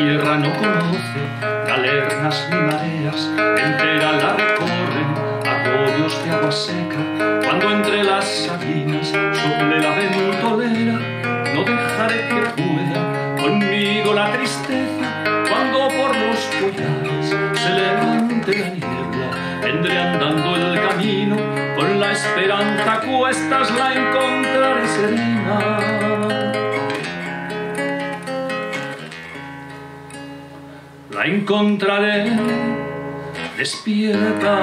tierra no conoce galernas ni mareas, entera la recorren arroyos de agua seca, cuando entre las sabinas sobre la ventolera, no dejaré que pueda conmigo la tristeza, cuando por los collares se levante la niebla, vendré andando el camino, con la esperanza cuestas la encontraré serena. La encontraré despierta.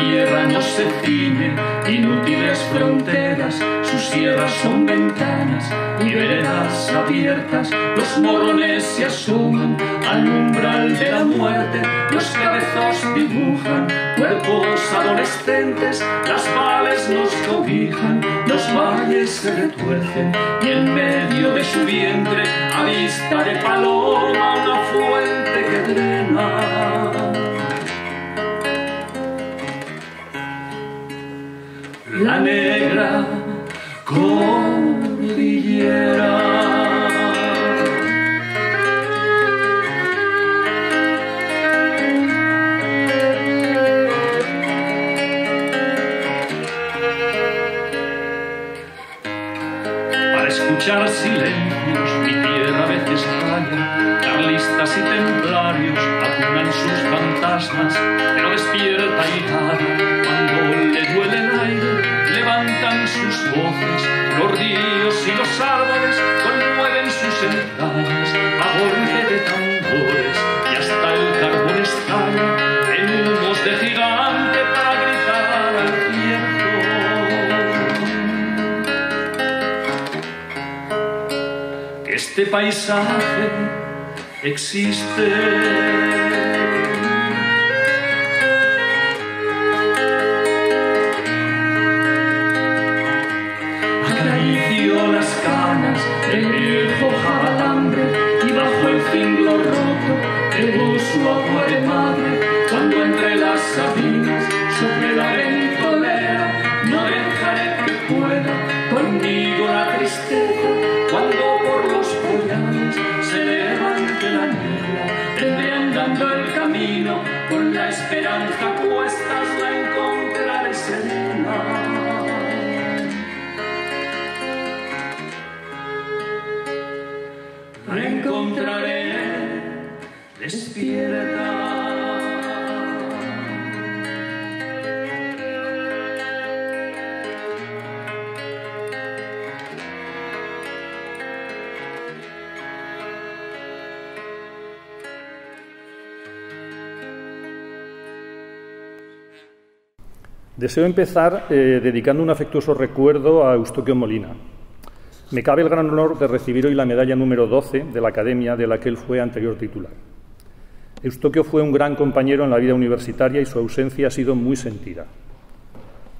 tierra no se ciñe, inútiles fronteras, sierras son ventanas y veredas abiertas, los morrones se asoman al umbral de la muerte, los cabezos dibujan cuerpos adolescentes, las vales nos cobijan, los valles se retuercen. Y en medio de su vientre, a vista de paloma, una fuente que drena. la negra escuchar silencios, mi tierra a veces calla, carlistas y templarios acunan sus fantasmas, pero despierta y calla este paisaje existe. Deseo empezar eh, dedicando un afectuoso recuerdo a Eustoquio Molina. Me cabe el gran honor de recibir hoy la medalla número 12 de la Academia de la que él fue anterior titular. Eustoquio fue un gran compañero en la vida universitaria y su ausencia ha sido muy sentida.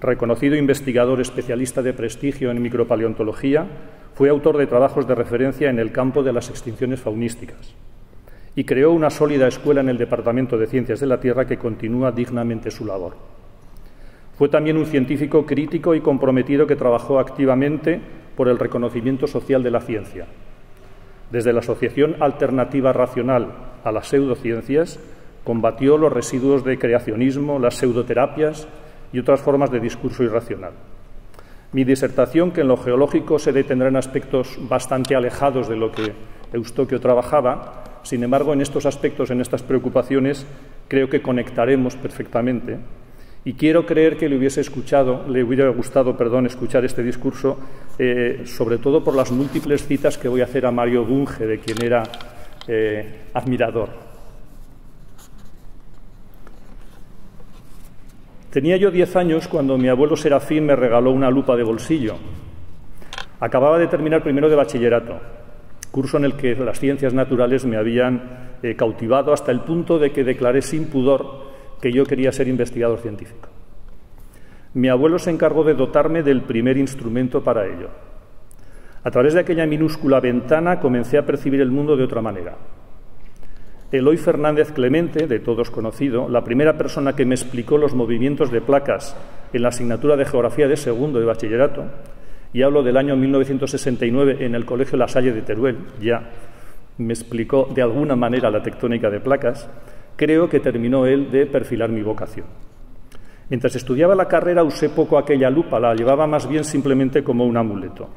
Reconocido investigador especialista de prestigio en micropaleontología, fue autor de trabajos de referencia en el campo de las extinciones faunísticas y creó una sólida escuela en el Departamento de Ciencias de la Tierra que continúa dignamente su labor. Fue también un científico crítico y comprometido que trabajó activamente por el reconocimiento social de la ciencia. Desde la Asociación Alternativa Racional a las Pseudociencias, combatió los residuos de creacionismo, las pseudoterapias y otras formas de discurso irracional. Mi disertación, que en lo geológico se detendrá en aspectos bastante alejados de lo que Eustoquio trabajaba, sin embargo, en estos aspectos, en estas preocupaciones, creo que conectaremos perfectamente y quiero creer que le hubiese escuchado, le hubiera gustado, perdón, escuchar este discurso, eh, sobre todo por las múltiples citas que voy a hacer a Mario Bunge, de quien era eh, admirador. Tenía yo diez años cuando mi abuelo Serafín me regaló una lupa de bolsillo. Acababa de terminar primero de bachillerato, curso en el que las ciencias naturales me habían eh, cautivado hasta el punto de que declaré sin pudor que yo quería ser investigador científico. Mi abuelo se encargó de dotarme del primer instrumento para ello. A través de aquella minúscula ventana comencé a percibir el mundo de otra manera. Eloy Fernández Clemente, de todos conocido, la primera persona que me explicó los movimientos de placas en la asignatura de Geografía de segundo de bachillerato, y hablo del año 1969 en el Colegio La Salle de Teruel, ya me explicó de alguna manera la tectónica de placas, creo que terminó él de perfilar mi vocación. Mientras estudiaba la carrera usé poco aquella lupa, la llevaba más bien simplemente como un amuleto.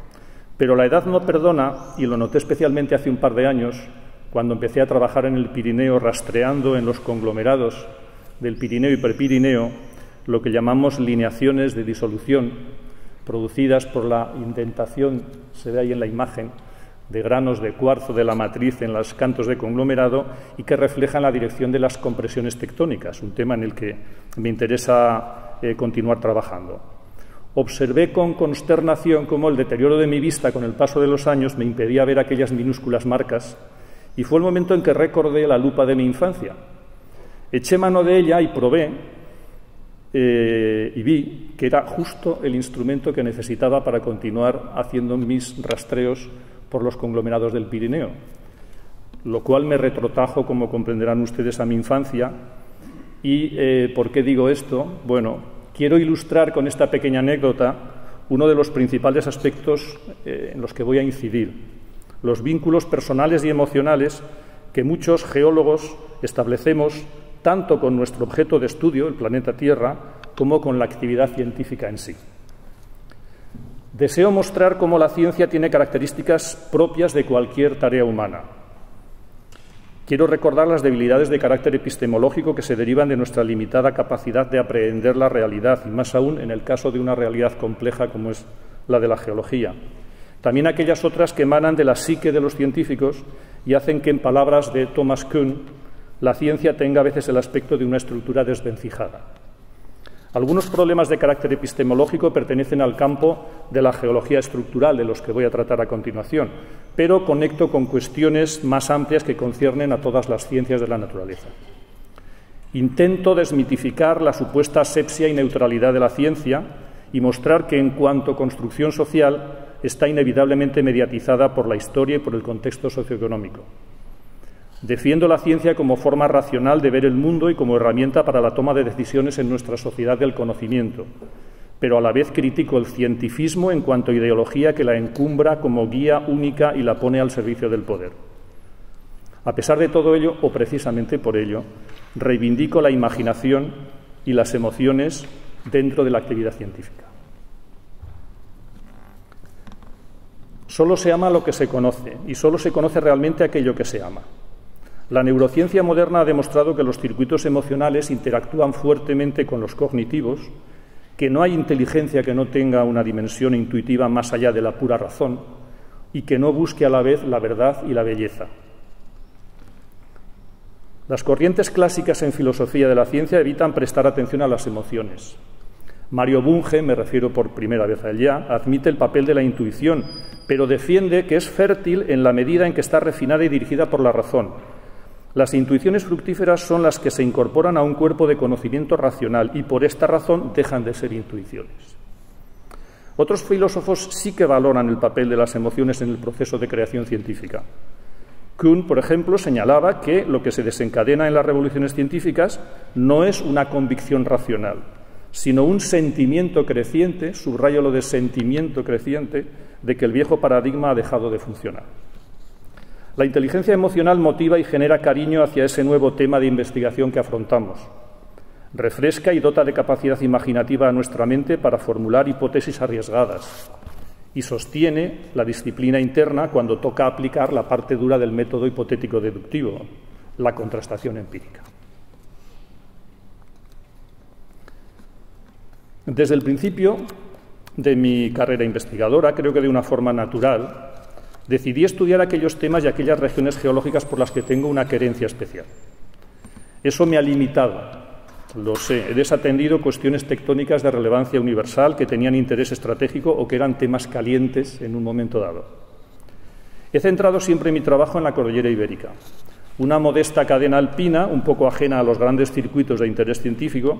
Pero la edad no perdona, y lo noté especialmente hace un par de años, cuando empecé a trabajar en el Pirineo rastreando en los conglomerados del Pirineo y Prepirineo lo que llamamos lineaciones de disolución producidas por la indentación, se ve ahí en la imagen, de granos de cuarzo de la matriz en los cantos de conglomerado y que reflejan la dirección de las compresiones tectónicas, un tema en el que me interesa eh, continuar trabajando. Observé con consternación cómo el deterioro de mi vista con el paso de los años me impedía ver aquellas minúsculas marcas y fue el momento en que recordé la lupa de mi infancia. Eché mano de ella y probé eh, y vi que era justo el instrumento que necesitaba para continuar haciendo mis rastreos por los conglomerados del Pirineo, lo cual me retrotajo, como comprenderán ustedes, a mi infancia. ¿Y eh, por qué digo esto? Bueno, quiero ilustrar con esta pequeña anécdota uno de los principales aspectos eh, en los que voy a incidir, los vínculos personales y emocionales que muchos geólogos establecemos tanto con nuestro objeto de estudio, el planeta Tierra, como con la actividad científica en sí. Deseo mostrar cómo la ciencia tiene características propias de cualquier tarea humana. Quiero recordar las debilidades de carácter epistemológico que se derivan de nuestra limitada capacidad de aprehender la realidad, y más aún en el caso de una realidad compleja como es la de la geología. También aquellas otras que emanan de la psique de los científicos y hacen que, en palabras de Thomas Kuhn, la ciencia tenga a veces el aspecto de una estructura desvencijada. Algunos problemas de carácter epistemológico pertenecen al campo de la geología estructural, de los que voy a tratar a continuación, pero conecto con cuestiones más amplias que conciernen a todas las ciencias de la naturaleza. Intento desmitificar la supuesta asepsia y neutralidad de la ciencia y mostrar que, en cuanto a construcción social, está inevitablemente mediatizada por la historia y por el contexto socioeconómico. Defiendo la ciencia como forma racional de ver el mundo y como herramienta para la toma de decisiones en nuestra sociedad del conocimiento, pero a la vez critico el cientifismo en cuanto a ideología que la encumbra como guía única y la pone al servicio del poder. A pesar de todo ello, o precisamente por ello, reivindico la imaginación y las emociones dentro de la actividad científica. Solo se ama lo que se conoce y solo se conoce realmente aquello que se ama. La neurociencia moderna ha demostrado que los circuitos emocionales interactúan fuertemente con los cognitivos, que no hay inteligencia que no tenga una dimensión intuitiva más allá de la pura razón y que no busque a la vez la verdad y la belleza. Las corrientes clásicas en filosofía de la ciencia evitan prestar atención a las emociones. Mario Bunge, me refiero por primera vez a él ya, admite el papel de la intuición, pero defiende que es fértil en la medida en que está refinada y dirigida por la razón, las intuiciones fructíferas son las que se incorporan a un cuerpo de conocimiento racional y por esta razón dejan de ser intuiciones. Otros filósofos sí que valoran el papel de las emociones en el proceso de creación científica. Kuhn, por ejemplo, señalaba que lo que se desencadena en las revoluciones científicas no es una convicción racional, sino un sentimiento creciente, subrayo lo de sentimiento creciente, de que el viejo paradigma ha dejado de funcionar. La inteligencia emocional motiva y genera cariño hacia ese nuevo tema de investigación que afrontamos. Refresca y dota de capacidad imaginativa a nuestra mente para formular hipótesis arriesgadas y sostiene la disciplina interna cuando toca aplicar la parte dura del método hipotético deductivo, la contrastación empírica. Desde el principio de mi carrera investigadora, creo que de una forma natural, decidí estudiar aquellos temas y aquellas regiones geológicas por las que tengo una querencia especial. Eso me ha limitado, lo sé, he desatendido cuestiones tectónicas de relevancia universal que tenían interés estratégico o que eran temas calientes en un momento dado. He centrado siempre mi trabajo en la cordillera ibérica, una modesta cadena alpina, un poco ajena a los grandes circuitos de interés científico,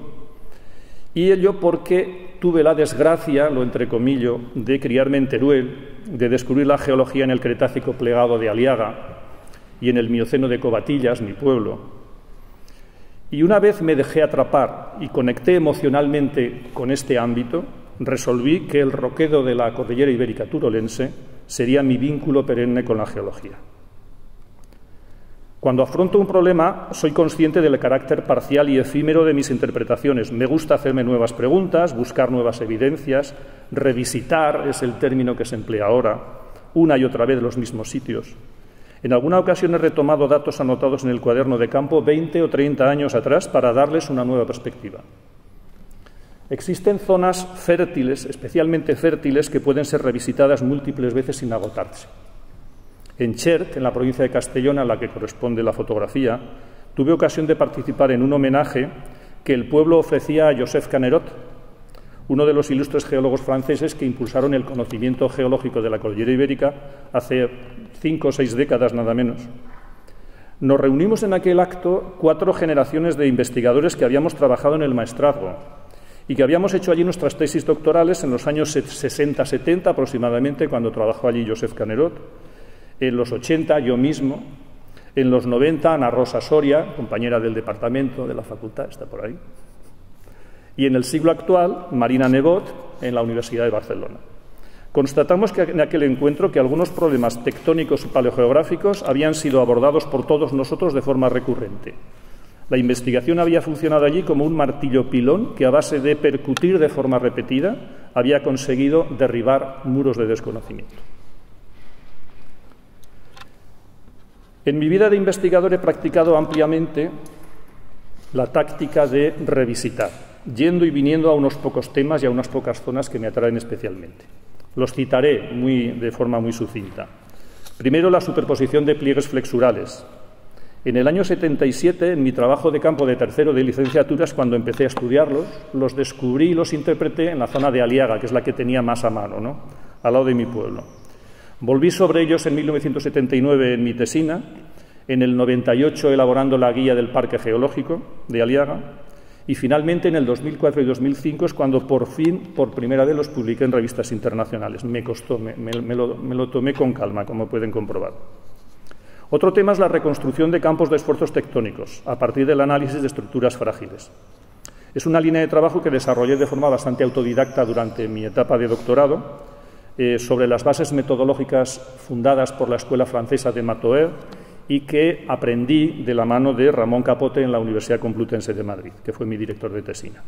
y ello porque tuve la desgracia, lo entrecomillo, de criarme en Teruel, de descubrir la geología en el Cretácico plegado de Aliaga y en el Mioceno de Cobatillas, mi pueblo. Y una vez me dejé atrapar y conecté emocionalmente con este ámbito, resolví que el roquedo de la cordillera ibérica turolense sería mi vínculo perenne con la geología. Cuando afronto un problema, soy consciente del carácter parcial y efímero de mis interpretaciones. Me gusta hacerme nuevas preguntas, buscar nuevas evidencias, revisitar es el término que se emplea ahora, una y otra vez los mismos sitios. En alguna ocasión he retomado datos anotados en el cuaderno de campo 20 o 30 años atrás para darles una nueva perspectiva. Existen zonas fértiles, especialmente fértiles, que pueden ser revisitadas múltiples veces sin agotarse. En Chert, en la provincia de Castellón, a la que corresponde la fotografía, tuve ocasión de participar en un homenaje que el pueblo ofrecía a Joseph Canerot, uno de los ilustres geólogos franceses que impulsaron el conocimiento geológico de la cordillera ibérica hace cinco o seis décadas nada menos. Nos reunimos en aquel acto cuatro generaciones de investigadores que habíamos trabajado en el maestrazgo y que habíamos hecho allí nuestras tesis doctorales en los años 60-70 aproximadamente, cuando trabajó allí Joseph Canerot, en los 80 yo mismo, en los 90 Ana Rosa Soria, compañera del departamento de la facultad, está por ahí, y en el siglo actual, Marina Nebot, en la Universidad de Barcelona. Constatamos que en aquel encuentro que algunos problemas tectónicos y paleogeográficos habían sido abordados por todos nosotros de forma recurrente. La investigación había funcionado allí como un martillo pilón que a base de percutir de forma repetida había conseguido derribar muros de desconocimiento. En mi vida de investigador he practicado ampliamente la táctica de revisitar yendo y viniendo a unos pocos temas y a unas pocas zonas que me atraen especialmente. Los citaré de forma muy sucinta. Primero, la superposición de pliegues flexurales. En el año 77, en mi trabajo de campo de tercero de licenciaturas, cuando empecé a estudiarlos, los descubrí y los interpreté en la zona de Aliaga, que es la que tenía más a mano, ¿no? al lado de mi pueblo. Volví sobre ellos en 1979 en mi tesina, en el 98 elaborando la guía del Parque Geológico de Aliaga y finalmente en el 2004 y 2005 es cuando por fin, por primera vez, los publiqué en revistas internacionales. Me costó, me, lo, tomé con calma, como pueden comprobar. Otro tema es la reconstrucción de campos de esfuerzos tectónicos a partir del análisis de estructuras frágiles. Es una línea de trabajo que desarrollé de forma bastante autodidacta durante mi etapa de doctorado eh, sobre las bases metodológicas fundadas por la Escuela Francesa de Matoer y que aprendí de la mano de Ramón Capote en la Universidad Complutense de Madrid, que fue mi director de tesina.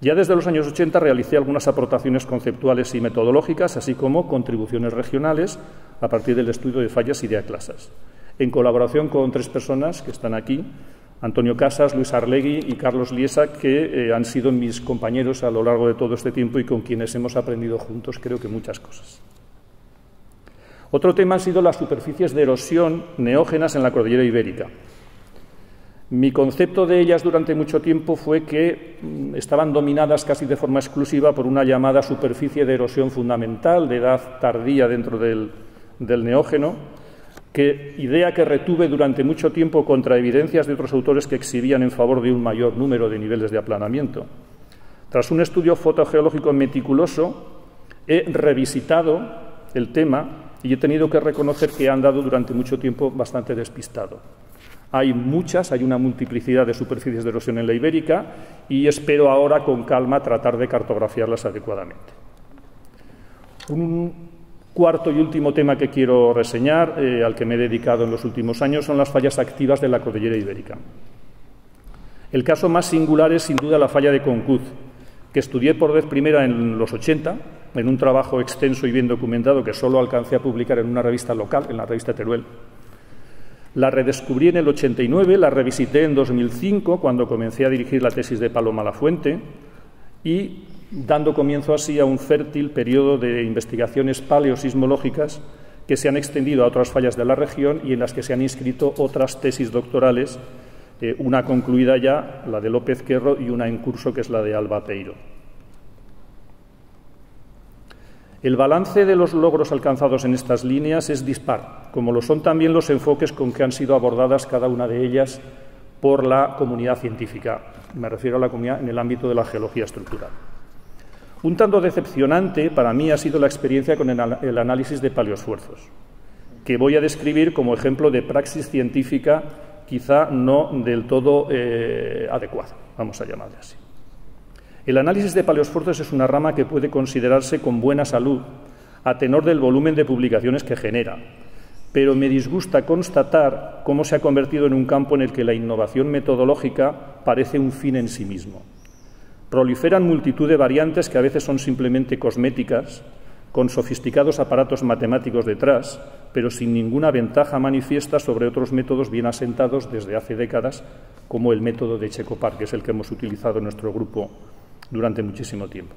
Ya desde los años 80 realicé algunas aportaciones conceptuales y metodológicas, así como contribuciones regionales a partir del estudio de fallas y de aclasas, en colaboración con tres personas que están aquí, Antonio Casas, Luis Arlegui y Carlos Liesa, que eh, han sido mis compañeros a lo largo de todo este tiempo y con quienes hemos aprendido juntos, creo que muchas cosas. Otro tema han sido las superficies de erosión neógenas en la cordillera ibérica. Mi concepto de ellas durante mucho tiempo fue que mm, estaban dominadas casi de forma exclusiva por una llamada superficie de erosión fundamental de edad tardía dentro del, neógeno, que, idea que retuve durante mucho tiempo contra evidencias de otros autores que exhibían en favor de un mayor número de niveles de aplanamiento. Tras un estudio fotogeológico meticuloso, he revisitado el tema y he tenido que reconocer que he andado durante mucho tiempo bastante despistado. Hay muchas, hay una multiplicidad de superficies de erosión en la ibérica y espero ahora con calma tratar de cartografiarlas adecuadamente. Un cuarto y último tema que quiero reseñar, eh, al que me he dedicado en los últimos años, son las fallas activas de la cordillera ibérica. El caso más singular es sin duda la falla de Concuz, que estudié por vez primera en los 80 en un trabajo extenso y bien documentado que solo alcancé a publicar en una revista local, en la revista Teruel. La redescubrí en el 89, la revisité en 2005 cuando comencé a dirigir la tesis de Paloma La Fuente y dando comienzo así a un fértil periodo de investigaciones paleosismológicas que se han extendido a otras fallas de la región y en las que se han inscrito otras tesis doctorales, eh, una concluida ya, la de López Querro, y una en curso que es la de Alba Peiro. El balance de los logros alcanzados en estas líneas es dispar, como lo son también los enfoques con que han sido abordadas cada una de ellas por la comunidad científica. Me refiero a la comunidad en el ámbito de la geología estructural. Un tanto decepcionante para mí ha sido la experiencia con el análisis de paleoesfuerzos, que voy a describir como ejemplo de praxis científica quizá no del todo eh, adecuada, vamos a llamarle así. El análisis de paleoesfuerzos es una rama que puede considerarse con buena salud a tenor del volumen de publicaciones que genera, pero me disgusta constatar cómo se ha convertido en un campo en el que la innovación metodológica parece un fin en sí mismo. Proliferan multitud de variantes que a veces son simplemente cosméticas, con sofisticados aparatos matemáticos detrás, pero sin ninguna ventaja manifiesta sobre otros métodos bien asentados desde hace décadas, como el método de Checopar, que es el que hemos utilizado en nuestro grupo durante muchísimo tiempo.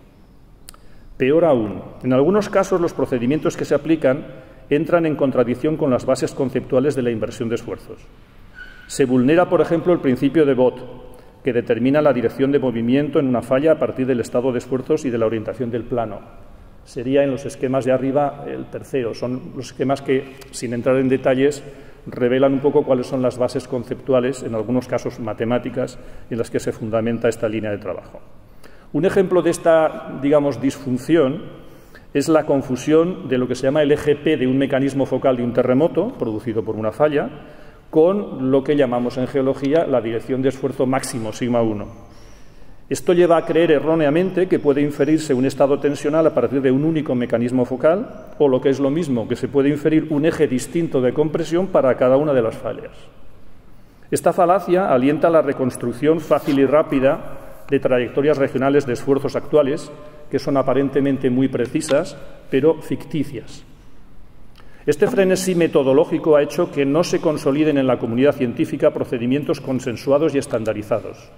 Peor aún, en algunos casos los procedimientos que se aplican entran en contradicción con las bases conceptuales de la inversión de esfuerzos. Se vulnera, por ejemplo, el principio de Bott, que determina la dirección de movimiento en una falla a partir del estado de esfuerzos y de la orientación del plano. Sería en los esquemas de arriba el tercero. Son los esquemas que, sin entrar en detalles, revelan un poco cuáles son las bases conceptuales, en algunos casos matemáticas, en las que se fundamenta esta línea de trabajo. Un ejemplo de esta, digamos, disfunción es la confusión de lo que se llama el eje P de un mecanismo focal de un terremoto producido por una falla con lo que llamamos en geología la dirección de esfuerzo máximo, sigma 1. Esto lleva a creer erróneamente que puede inferirse un estado tensional a partir de un único mecanismo focal, o lo que es lo mismo, que se puede inferir un eje distinto de compresión para cada una de las fallas. Esta falacia alienta la reconstrucción fácil y rápida de trayectorias regionales de esfuerzos actuales, que son aparentemente muy precisas, pero ficticias. Este frenesí metodológico ha hecho que no se consoliden en la comunidad científica procedimientos consensuados y estandarizados,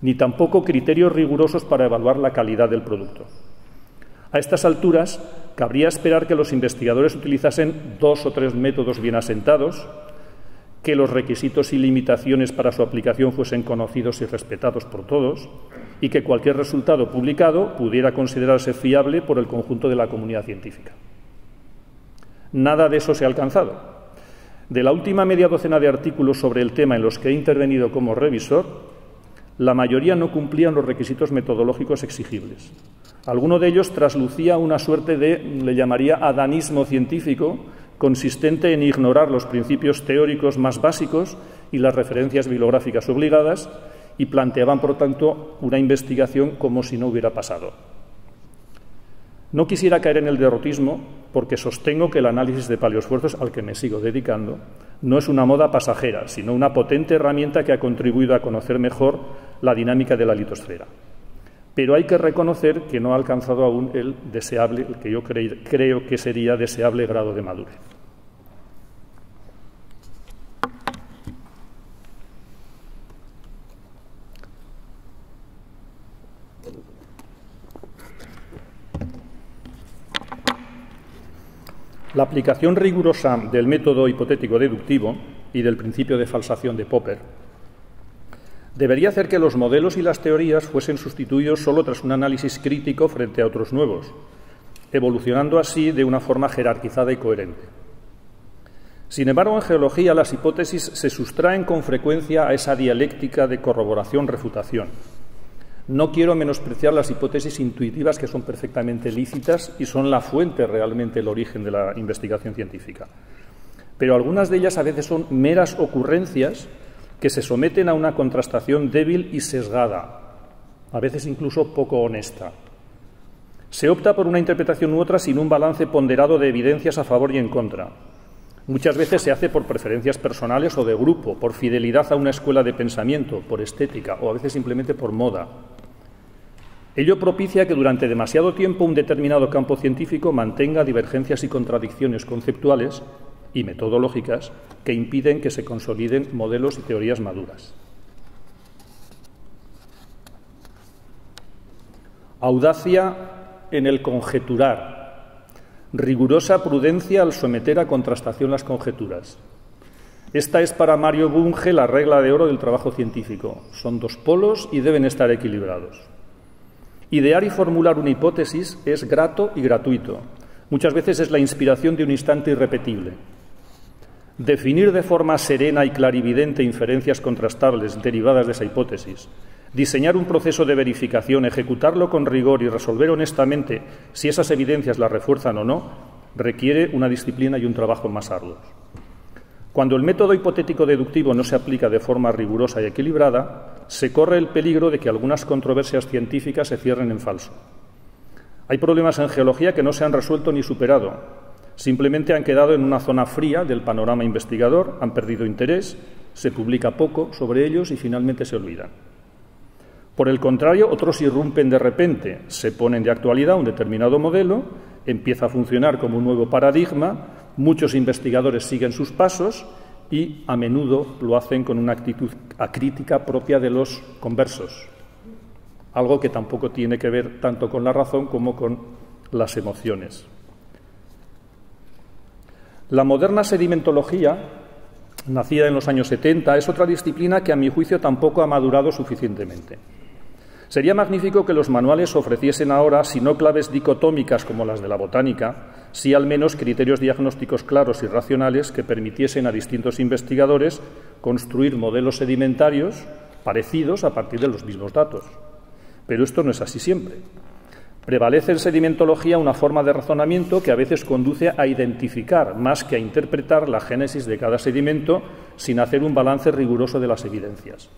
ni tampoco criterios rigurosos para evaluar la calidad del producto. A estas alturas, cabría esperar que los investigadores utilizasen dos o tres métodos bien asentados, que los requisitos y limitaciones para su aplicación fuesen conocidos y respetados por todos y que cualquier resultado publicado pudiera considerarse fiable por el conjunto de la comunidad científica. Nada de eso se ha alcanzado. De la última media docena de artículos sobre el tema en los que he intervenido como revisor, la mayoría no cumplían los requisitos metodológicos exigibles. Alguno de ellos traslucía una suerte de, le llamaría, adanismo científico, consistente en ignorar los principios teóricos más básicos y las referencias bibliográficas obligadas y planteaban, por tanto, una investigación como si no hubiera pasado. No quisiera caer en el derrotismo porque sostengo que el análisis de paleoesfuerzos al que me sigo dedicando no es una moda pasajera, sino una potente herramienta que ha contribuido a conocer mejor la dinámica de la litosfera pero hay que reconocer que no ha alcanzado aún el deseable, que yo creo que sería deseable grado de madurez. La aplicación rigurosa del método hipotético deductivo y del principio de falsación de Popper debería hacer que los modelos y las teorías fuesen sustituidos solo tras un análisis crítico frente a otros nuevos, evolucionando así de una forma jerarquizada y coherente. Sin embargo, en geología las hipótesis se sustraen con frecuencia a esa dialéctica de corroboración-refutación. No quiero menospreciar las hipótesis intuitivas que son perfectamente lícitas y son la fuente realmente, el origen de la investigación científica. Pero algunas de ellas a veces son meras ocurrencias que se someten a una contrastación débil y sesgada, a veces incluso poco honesta. Se opta por una interpretación u otra sin un balance ponderado de evidencias a favor y en contra. Muchas veces se hace por preferencias personales o de grupo, por fidelidad a una escuela de pensamiento, por estética o a veces simplemente por moda. Ello propicia que durante demasiado tiempo un determinado campo científico mantenga divergencias y contradicciones conceptuales y metodológicas que impiden que se consoliden modelos y teorías maduras. Audacia en el conjeturar, rigurosa prudencia al someter a contrastación las conjeturas. Esta es para Mario Bunge la regla de oro del trabajo científico. Son dos polos y deben estar equilibrados. Idear y formular una hipótesis es grato y gratuito. Muchas veces es la inspiración de un instante irrepetible. Definir de forma serena y clarividente inferencias contrastables derivadas de esa hipótesis, diseñar un proceso de verificación, ejecutarlo con rigor y resolver honestamente si esas evidencias la refuerzan o no, requiere una disciplina y un trabajo más arduos. Cuando el método hipotético deductivo no se aplica de forma rigurosa y equilibrada, se corre el peligro de que algunas controversias científicas se cierren en falso. Hay problemas en geología que no se han resuelto ni superado. Simplemente han quedado en una zona fría del panorama investigador, han perdido interés, se publica poco sobre ellos y finalmente se olvidan. Por el contrario, otros irrumpen de repente, se ponen de actualidad un determinado modelo, empieza a funcionar como un nuevo paradigma, muchos investigadores siguen sus pasos y a menudo lo hacen con una actitud acrítica propia de los conversos, algo que tampoco tiene que ver tanto con la razón como con las emociones. La moderna sedimentología, nacida en los años 70, es otra disciplina que a mi juicio tampoco ha madurado suficientemente. Sería magnífico que los manuales ofreciesen ahora, si no claves dicotómicas como las de la botánica, sí al menos criterios diagnósticos claros y racionales que permitiesen a distintos investigadores construir modelos sedimentarios parecidos a partir de los mismos datos. Pero esto no es así siempre. Prevalece en sedimentología una forma de razonamiento que a veces conduce a identificar más que a interpretar la génesis de cada sedimento sin hacer un balance riguroso de las evidencias.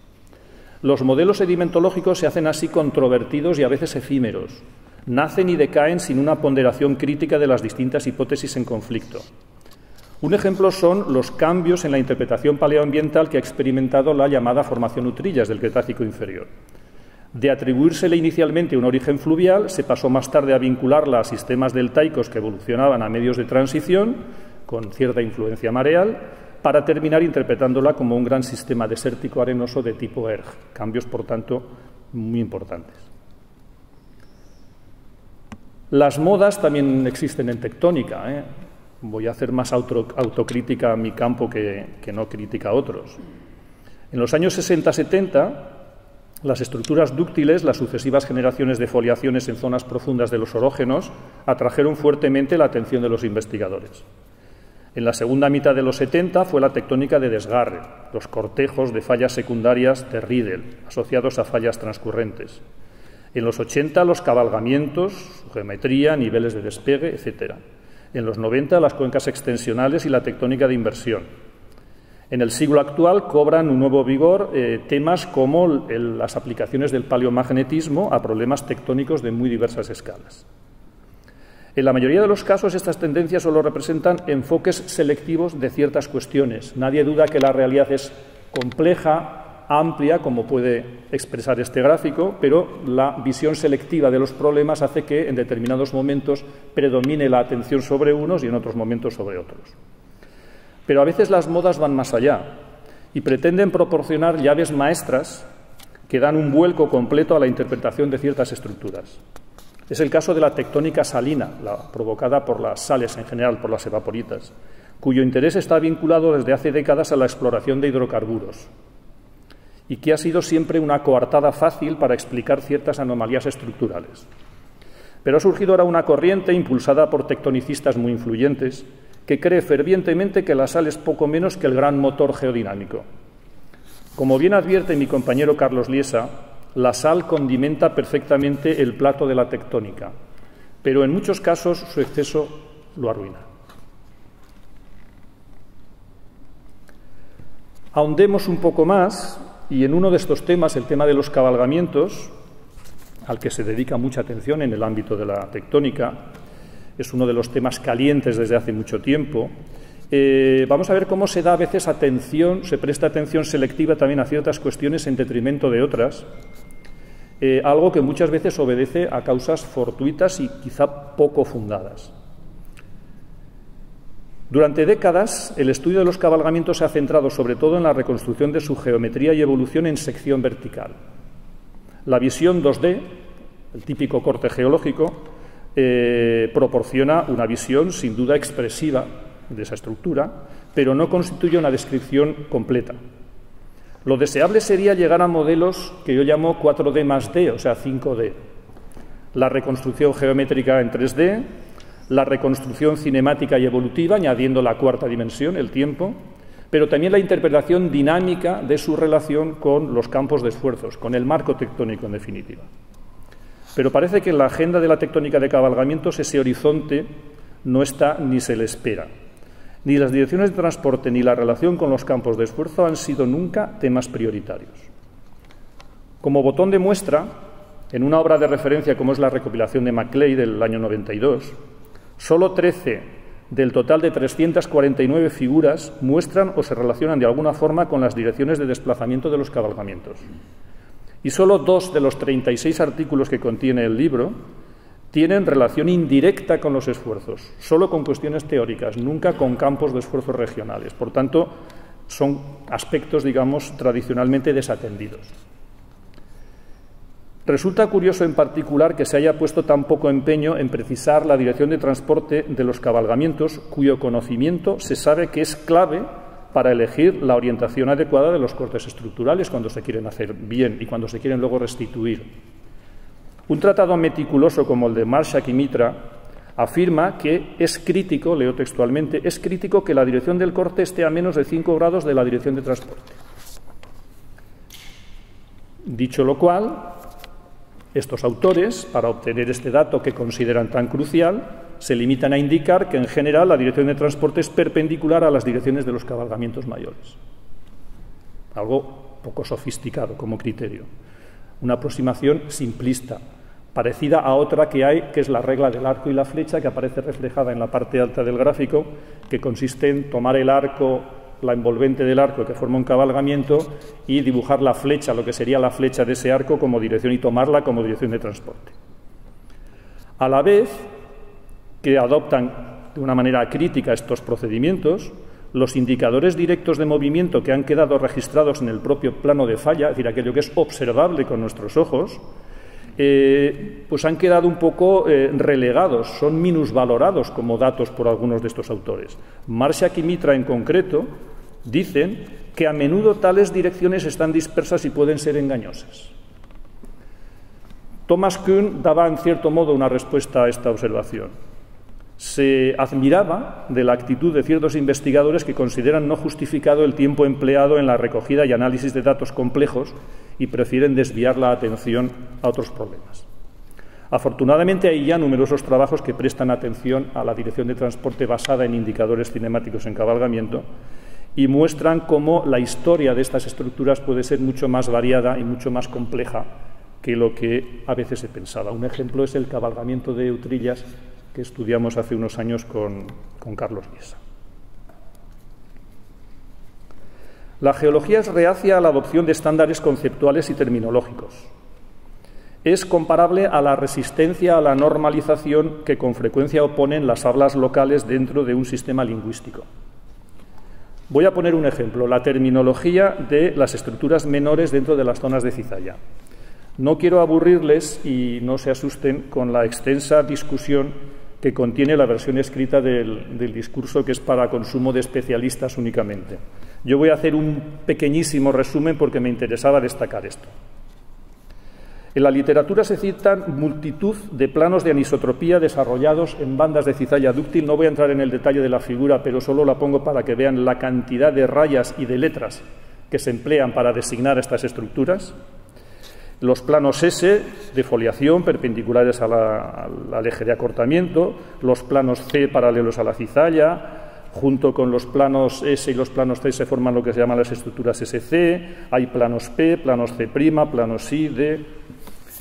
Los modelos sedimentológicos se hacen así controvertidos y a veces efímeros. Nacen y decaen sin una ponderación crítica de las distintas hipótesis en conflicto. Un ejemplo son los cambios en la interpretación paleoambiental que ha experimentado la llamada formación Utrillas del Cretácico inferior. De atribuírsele inicialmente un origen fluvial, se pasó más tarde a vincularla a sistemas deltaicos que evolucionaban a medios de transición, con cierta influencia mareal, para terminar interpretándola como un gran sistema desértico arenoso de tipo ERG, cambios, por tanto, muy importantes. Las modas también existen en tectónica. ¿eh? Voy a hacer más autocrítica a mi campo que, que no crítica a otros. En los años 60-70, las estructuras dúctiles, las sucesivas generaciones de foliaciones en zonas profundas de los orógenos, atrajeron fuertemente la atención de los investigadores. En la segunda mitad de los 70 fue la tectónica de desgarre, los cortejos de fallas secundarias de Riedel, asociados a fallas transcurrentes. En los 80 los cabalgamientos, su geometría, niveles de despegue, etc. En los 90 las cuencas extensionales y la tectónica de inversión. En el siglo actual cobran un nuevo vigor eh, temas como las aplicaciones del paleomagnetismo a problemas tectónicos de muy diversas escalas. En la mayoría de los casos estas tendencias solo representan enfoques selectivos de ciertas cuestiones. Nadie duda que la realidad es compleja, amplia, como puede expresar este gráfico, pero la visión selectiva de los problemas hace que en determinados momentos predomine la atención sobre unos y en otros momentos sobre otros. Pero a veces las modas van más allá y pretenden proporcionar llaves maestras que dan un vuelco completo a la interpretación de ciertas estructuras. Es el caso de la tectónica salina, la provocada por las sales en general, por las evaporitas, cuyo interés está vinculado desde hace décadas a la exploración de hidrocarburos y que ha sido siempre una coartada fácil para explicar ciertas anomalías estructurales. Pero ha surgido ahora una corriente impulsada por tectonicistas muy influyentes que cree fervientemente que la sal es poco menos que el gran motor geodinámico. Como bien advierte mi compañero Carlos Liesa, la sal condimenta perfectamente el plato de la tectónica, pero en muchos casos su exceso lo arruina. Ahondemos un poco más y en uno de estos temas, el tema de los cabalgamientos, al que se dedica mucha atención en el ámbito de la tectónica, es uno de los temas calientes desde hace mucho tiempo. Eh, vamos a ver cómo se da a veces atención, se presta atención selectiva también a ciertas cuestiones en detrimento de otras, eh, algo que muchas veces obedece a causas fortuitas y quizá poco fundadas. Durante décadas, el estudio de los cabalgamientos se ha centrado sobre todo en la reconstrucción de su geometría y evolución en sección vertical. La visión 2D, el típico corte geológico, eh, proporciona una visión sin duda expresiva de esa estructura, pero no constituye una descripción completa. Lo deseable sería llegar a modelos que yo llamo 4D más D, o sea, 5D. La reconstrucción geométrica en 3D, la reconstrucción cinemática y evolutiva, añadiendo la cuarta dimensión, el tiempo, pero también la interpretación dinámica de su relación con los campos de esfuerzos, con el marco tectónico en definitiva. Pero parece que en la agenda de la tectónica de cabalgamientos ese horizonte no está ni se le espera. Ni las direcciones de transporte ni la relación con los campos de esfuerzo han sido nunca temas prioritarios. Como botón de muestra, en una obra de referencia como es la recopilación de Maclay del año 92, solo 13 del total de 349 figuras muestran o se relacionan de alguna forma con las direcciones de desplazamiento de los cabalgamientos. Y solo dos de los 36 artículos que contiene el libro tienen relación indirecta con los esfuerzos, solo con cuestiones teóricas, nunca con campos de esfuerzos regionales. Por tanto, son aspectos, digamos, tradicionalmente desatendidos. Resulta curioso en particular que se haya puesto tan poco empeño en precisar la dirección de transporte de los cabalgamientos, cuyo conocimiento se sabe que es clave para elegir la orientación adecuada de los cortes estructurales cuando se quieren hacer bien y cuando se quieren luego restituir. Un tratado meticuloso como el de Marshak y Mitra afirma que es crítico, leo textualmente, es crítico que la dirección del corte esté a menos de 5 grados de la dirección de transporte. Dicho lo cual, estos autores, para obtener este dato que consideran tan crucial, se limitan a indicar que en general la dirección de transporte es perpendicular a las direcciones de los cabalgamientos mayores. Algo poco sofisticado como criterio. Una aproximación simplista, parecida a otra que hay, que es la regla del arco y la flecha, que aparece reflejada en la parte alta del gráfico, que consiste en tomar el arco la envolvente del arco que forma un cabalgamiento y dibujar la flecha, lo que sería la flecha de ese arco como dirección y tomarla como dirección de transporte. A la vez que adoptan de una manera crítica estos procedimientos, los indicadores directos de movimiento que han quedado registrados en el propio plano de falla, es decir, aquello que es observable con nuestros ojos, eh, pues han quedado un poco eh, relegados, son minusvalorados como datos por algunos de estos autores. Marshak y Mitra en concreto dicen que a menudo tales direcciones están dispersas y pueden ser engañosas. Thomas Kuhn daba en cierto modo una respuesta a esta observación. Se admiraba de la actitud de ciertos investigadores que consideran no justificado el tiempo empleado en la recogida y análisis de datos complejos y prefieren desviar la atención a otros problemas. Afortunadamente hay ya numerosos trabajos que prestan atención a la dirección de transporte basada en indicadores cinemáticos en cabalgamiento y muestran cómo la historia de estas estructuras puede ser mucho más variada y mucho más compleja que lo que a veces se pensaba. Un ejemplo es el cabalgamiento de Utrillas que estudiamos hace unos años con, Carlos Viesa. La geología es reacia a la adopción de estándares conceptuales y terminológicos. Es comparable a la resistencia a la normalización que con frecuencia oponen las hablas locales dentro de un sistema lingüístico. Voy a poner un ejemplo, la terminología de las estructuras menores dentro de las zonas de cizalla. No quiero aburrirles y no se asusten con la extensa discusión que contiene la versión escrita del, discurso que es para consumo de especialistas únicamente. Yo voy a hacer un pequeñísimo resumen porque me interesaba destacar esto. En la literatura se citan multitud de planos de anisotropía desarrollados en bandas de cizalla dúctil. No voy a entrar en el detalle de la figura, pero solo la pongo para que vean la cantidad de rayas y de letras que se emplean para designar estas estructuras. Los planos S de foliación perpendiculares al eje de acortamiento, los planos C paralelos a la cizalla, junto con los planos S y los planos C se forman lo que se llaman las estructuras SC, hay planos P, planos C', planos I, D,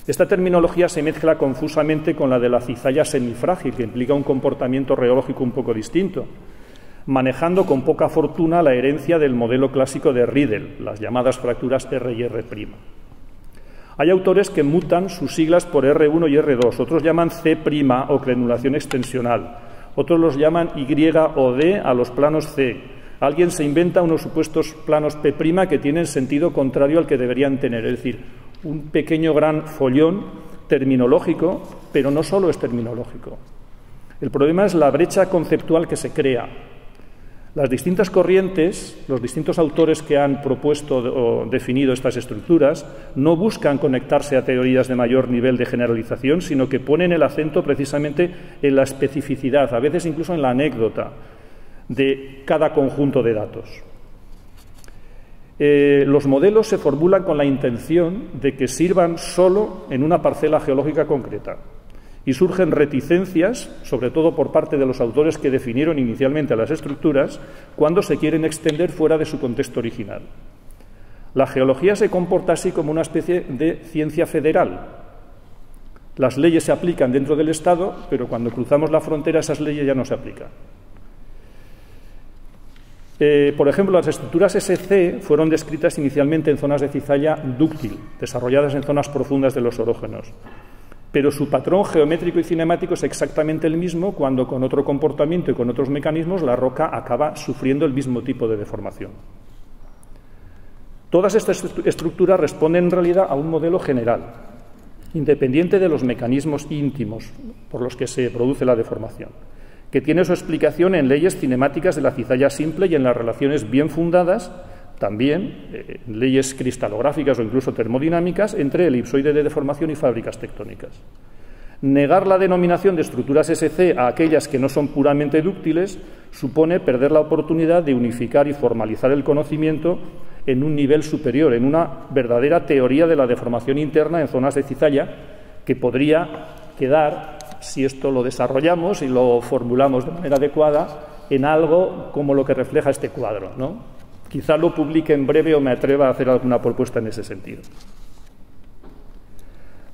esta terminología se mezcla confusamente con la de la cizalla semifrágil, que implica un comportamiento reológico un poco distinto, manejando con poca fortuna la herencia del modelo clásico de Riedel, las llamadas fracturas R y R'. Hay autores que mutan sus siglas por R1 y R2, otros llaman C' o crenulación extensional, otros los llaman Y o D a los planos C. Alguien se inventa unos supuestos planos P' que tienen sentido contrario al que deberían tener, es decir, un pequeño gran follón terminológico, pero no solo es terminológico. El problema es la brecha conceptual que se crea. Las distintas corrientes, los distintos autores que han propuesto o definido estas estructuras, no buscan conectarse a teorías de mayor nivel de generalización, sino que ponen el acento precisamente en la especificidad, a veces incluso en la anécdota de cada conjunto de datos. Eh, los modelos se formulan con la intención de que sirvan solo en una parcela geológica concreta, y surgen reticencias, sobre todo por parte de los autores que definieron inicialmente las estructuras, cuando se quieren extender fuera de su contexto original. La geología se comporta así como una especie de ciencia federal. Las leyes se aplican dentro del Estado, pero cuando cruzamos la frontera esas leyes ya no se aplican. Eh, por ejemplo, las estructuras SC fueron descritas inicialmente en zonas de cizalla dúctil, desarrolladas en zonas profundas de los orógenos. Pero su patrón geométrico y cinemático es exactamente el mismo cuando con otro comportamiento y con otros mecanismos la roca acaba sufriendo el mismo tipo de deformación. Todas estas estructuras responden en realidad a un modelo general, independiente de los mecanismos íntimos por los que se produce la deformación, que tiene su explicación en leyes cinemáticas de la cizalla simple y en las relaciones bien fundadas, también eh, leyes cristalográficas o incluso termodinámicas, entre elipsoide de deformación y fábricas tectónicas. Negar la denominación de estructuras SC a aquellas que no son puramente dúctiles supone perder la oportunidad de unificar y formalizar el conocimiento en un nivel superior, en una verdadera teoría de la deformación interna en zonas de cizalla que podría quedar, si esto lo desarrollamos y lo formulamos de manera adecuada, en algo como lo que refleja este cuadro. ¿no? Quizá lo publique en breve o me atreva a hacer alguna propuesta en ese sentido.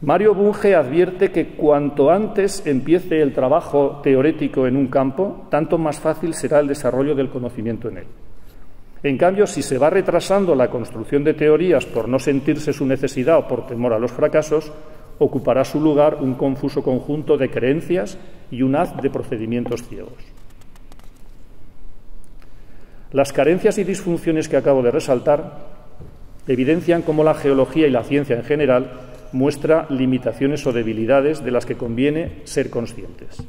Mario Bunge advierte que cuanto antes empiece el trabajo teórico en un campo, tanto más fácil será el desarrollo del conocimiento en él. En cambio, si se va retrasando la construcción de teorías por no sentirse su necesidad o por temor a los fracasos, ocupará su lugar un confuso conjunto de creencias y un haz de procedimientos ciegos. Las carencias y disfunciones que acabo de resaltar evidencian cómo la geología y la ciencia en general muestra limitaciones o debilidades de las que conviene ser conscientes.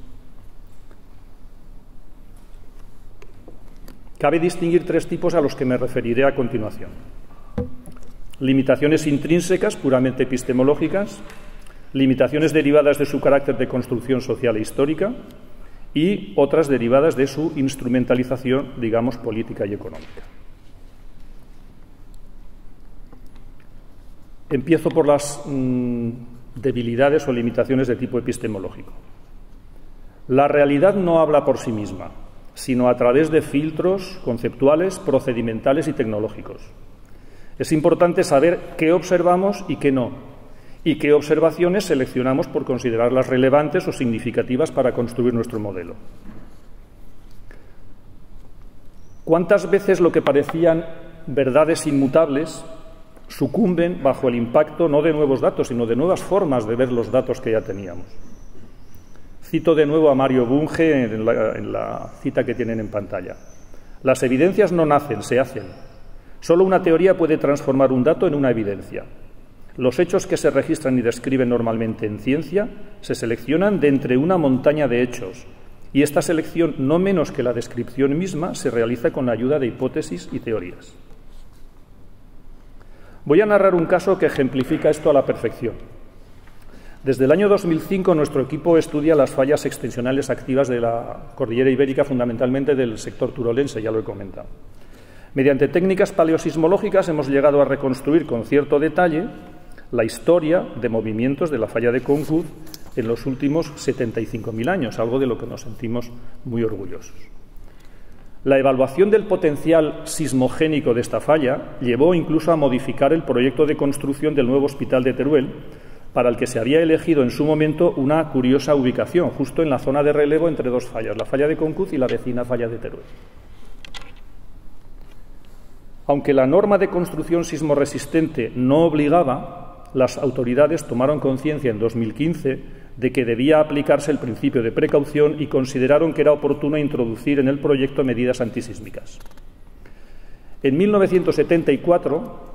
Cabe distinguir tres tipos a los que me referiré a continuación. Limitaciones intrínsecas, puramente epistemológicas, limitaciones derivadas de su carácter de construcción social e histórica y otras derivadas de su instrumentalización, digamos, política y económica. Empiezo por las mm, debilidades o limitaciones de tipo epistemológico. La realidad no habla por sí misma sino a través de filtros conceptuales, procedimentales y tecnológicos. Es importante saber qué observamos y qué no, y qué observaciones seleccionamos por considerarlas relevantes o significativas para construir nuestro modelo. ¿Cuántas veces lo que parecían verdades inmutables sucumben bajo el impacto no de nuevos datos, sino de nuevas formas de ver los datos que ya teníamos? Cito de nuevo a Mario Bunge en la, cita que tienen en pantalla. Las evidencias no nacen, se hacen. Solo una teoría puede transformar un dato en una evidencia. Los hechos que se registran y describen normalmente en ciencia se seleccionan de entre una montaña de hechos, y esta selección, no menos que la descripción misma, se realiza con la ayuda de hipótesis y teorías. Voy a narrar un caso que ejemplifica esto a la perfección. Desde el año 2005 nuestro equipo estudia las fallas extensionales activas de la cordillera ibérica, fundamentalmente del sector turolense, ya lo he comentado. Mediante técnicas paleosismológicas hemos llegado a reconstruir con cierto detalle la historia de movimientos de la falla de Concud en los últimos 75.000 años, algo de lo que nos sentimos muy orgullosos. La evaluación del potencial sismogénico de esta falla llevó incluso a modificar el proyecto de construcción del nuevo hospital de Teruel, para el que se había elegido en su momento una curiosa ubicación, justo en la zona de relevo entre dos fallas, la falla de Concuz y la vecina falla de Teruel. Aunque la norma de construcción sismoresistente no obligaba, las autoridades tomaron conciencia en 2015 de que debía aplicarse el principio de precaución y consideraron que era oportuno introducir en el proyecto medidas antisísmicas. En 1974,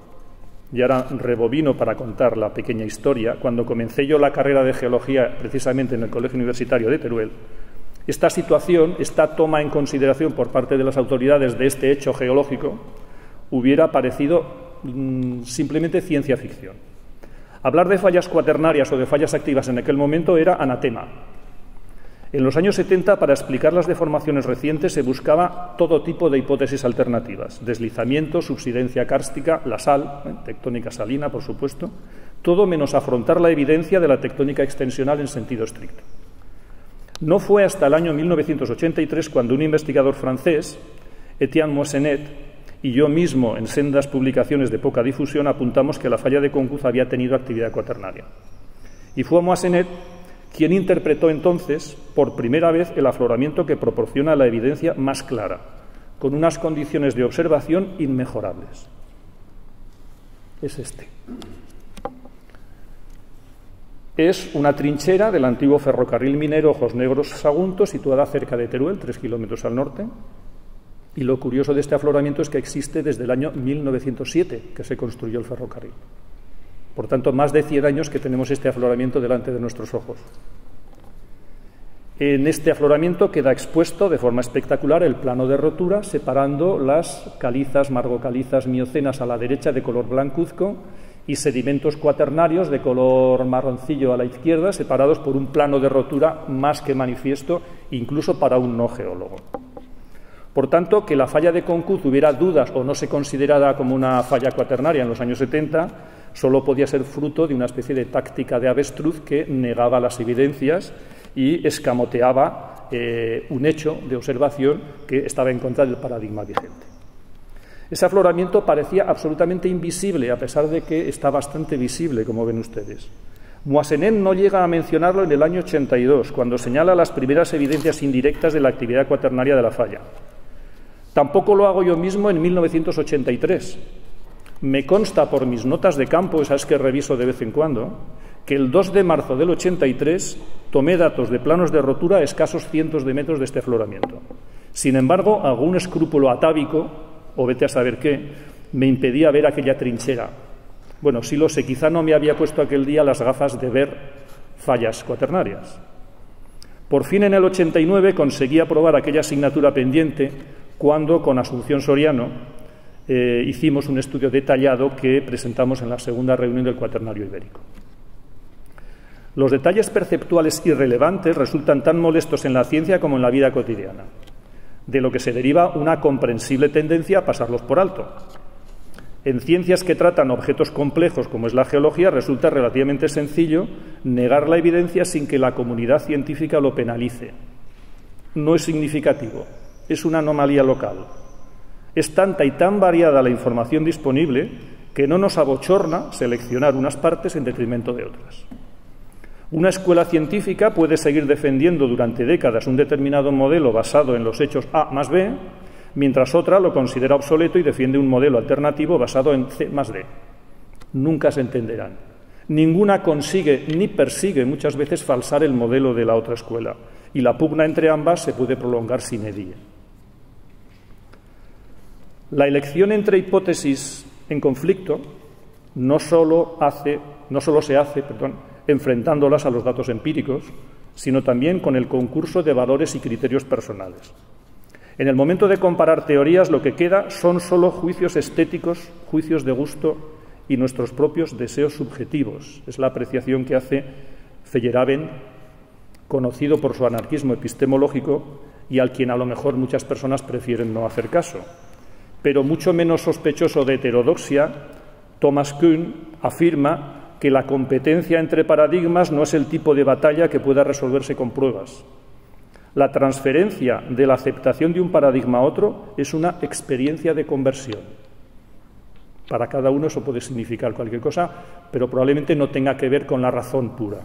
y ahora rebobino para contar la pequeña historia, cuando comencé yo la carrera de geología precisamente en el Colegio Universitario de Teruel, esta situación, esta toma en consideración por parte de las autoridades de este hecho geológico, hubiera parecido mm, simplemente ciencia ficción. Hablar de fallas cuaternarias o de fallas activas en aquel momento era anatema, en los años 70, para explicar las deformaciones recientes, se buscaba todo tipo de hipótesis alternativas. Deslizamiento, subsidencia kárstica, la sal, ¿eh? tectónica salina, por supuesto, todo menos afrontar la evidencia de la tectónica extensional en sentido estricto. No fue hasta el año 1983 cuando un investigador francés, Etienne Moissenet, y yo mismo, en sendas publicaciones de poca difusión, apuntamos que la falla de Concuz había tenido actividad cuaternaria. Y fue Moissenet quien interpretó entonces, por primera vez, el afloramiento que proporciona la evidencia más clara, con unas condiciones de observación inmejorables. Es este es una trinchera del antiguo ferrocarril minero Ojos Negros Sagunto, situada cerca de Teruel, tres kilómetros al norte. Y lo curioso de este afloramiento es que existe desde el año 1907 que se construyó el ferrocarril. Por tanto, más de 100 años que tenemos este afloramiento delante de nuestros ojos. En este afloramiento queda expuesto de forma espectacular el plano de rotura, separando las calizas, margocalizas miocenas a la derecha de color blancuzco y sedimentos cuaternarios de color marroncillo a la izquierda, separados por un plano de rotura más que manifiesto, incluso para un no geólogo. Por tanto, que la falla de Concuz hubiera dudas o no se considerara como una falla cuaternaria en los años 70, solo podía ser fruto de una especie de táctica de avestruz que negaba las evidencias y escamoteaba eh, un hecho de observación que estaba en contra del paradigma vigente. Ese afloramiento parecía absolutamente invisible, a pesar de que está bastante visible, como ven ustedes. Moissenet no llega a mencionarlo en el año 82, cuando señala las primeras evidencias indirectas de la actividad cuaternaria de la falla. Tampoco lo hago yo mismo en 1983. Me consta por mis notas de campo, esas que reviso de vez en cuando, que el 2 de marzo del 83 tomé datos de planos de rotura a escasos cientos de metros de este afloramiento. Sin embargo, algún escrúpulo atávico o vete a saber qué, me impedía ver aquella trinchera. Bueno, sí lo sé, quizá no me había puesto aquel día las gafas de ver fallas cuaternarias. Por fin en el 89 conseguí aprobar aquella asignatura pendiente cuando con Asunción Soriano eh, hicimos un estudio detallado que presentamos en la segunda reunión del cuaternario ibérico. Los detalles perceptuales irrelevantes resultan tan molestos en la ciencia como en la vida cotidiana de lo que se deriva una comprensible tendencia a pasarlos por alto. En ciencias que tratan objetos complejos como es la geología resulta relativamente sencillo negar la evidencia sin que la comunidad científica lo penalice. No es significativo, es una anomalía local. Es tanta y tan variada la información disponible que no nos abochorna seleccionar unas partes en detrimento de otras. Una escuela científica puede seguir defendiendo durante décadas un determinado modelo basado en los hechos A más B, mientras otra lo considera obsoleto y defiende un modelo alternativo basado en C más D. Nunca se entenderán. Ninguna consigue ni persigue muchas veces falsar el modelo de la otra escuela, y la pugna entre ambas se puede prolongar sin edie. La elección entre hipótesis en conflicto no solo, se hace enfrentándolas a los datos empíricos, sino también con el concurso de valores y criterios personales. En el momento de comparar teorías, lo que queda son solo juicios estéticos, juicios de gusto y nuestros propios deseos subjetivos. Es la apreciación que hace Feyerabend, conocido por su anarquismo epistemológico y al quien a lo mejor muchas personas prefieren no hacer caso. Pero mucho menos sospechoso de heterodoxia, Thomas Kuhn afirma que la competencia entre paradigmas no es el tipo de batalla que pueda resolverse con pruebas. La transferencia de la aceptación de un paradigma a otro es una experiencia de conversión. Para cada uno eso puede significar cualquier cosa, pero probablemente no tenga que ver con la razón pura.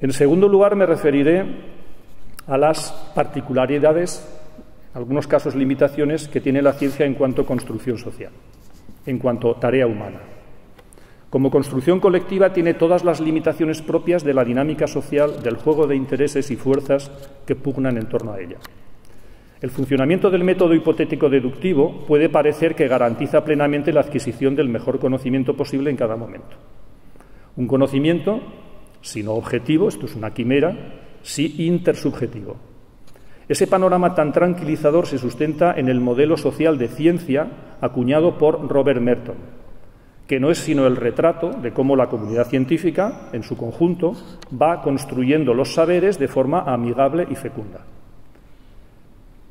En segundo lugar, me referiré a las particularidades, algunos casos limitaciones que tiene la ciencia en cuanto a construcción social en cuanto a tarea humana. Como construcción colectiva tiene todas las limitaciones propias de la dinámica social, del juego de intereses y fuerzas que pugnan en torno a ella. El funcionamiento del método hipotético deductivo puede parecer que garantiza plenamente la adquisición del mejor conocimiento posible en cada momento. Un conocimiento, si no objetivo, esto es una quimera, sí intersubjetivo. Ese panorama tan tranquilizador se sustenta en el modelo social de ciencia acuñado por Robert Merton, que no es sino el retrato de cómo la comunidad científica, en su conjunto, va construyendo los saberes de forma amigable y fecunda.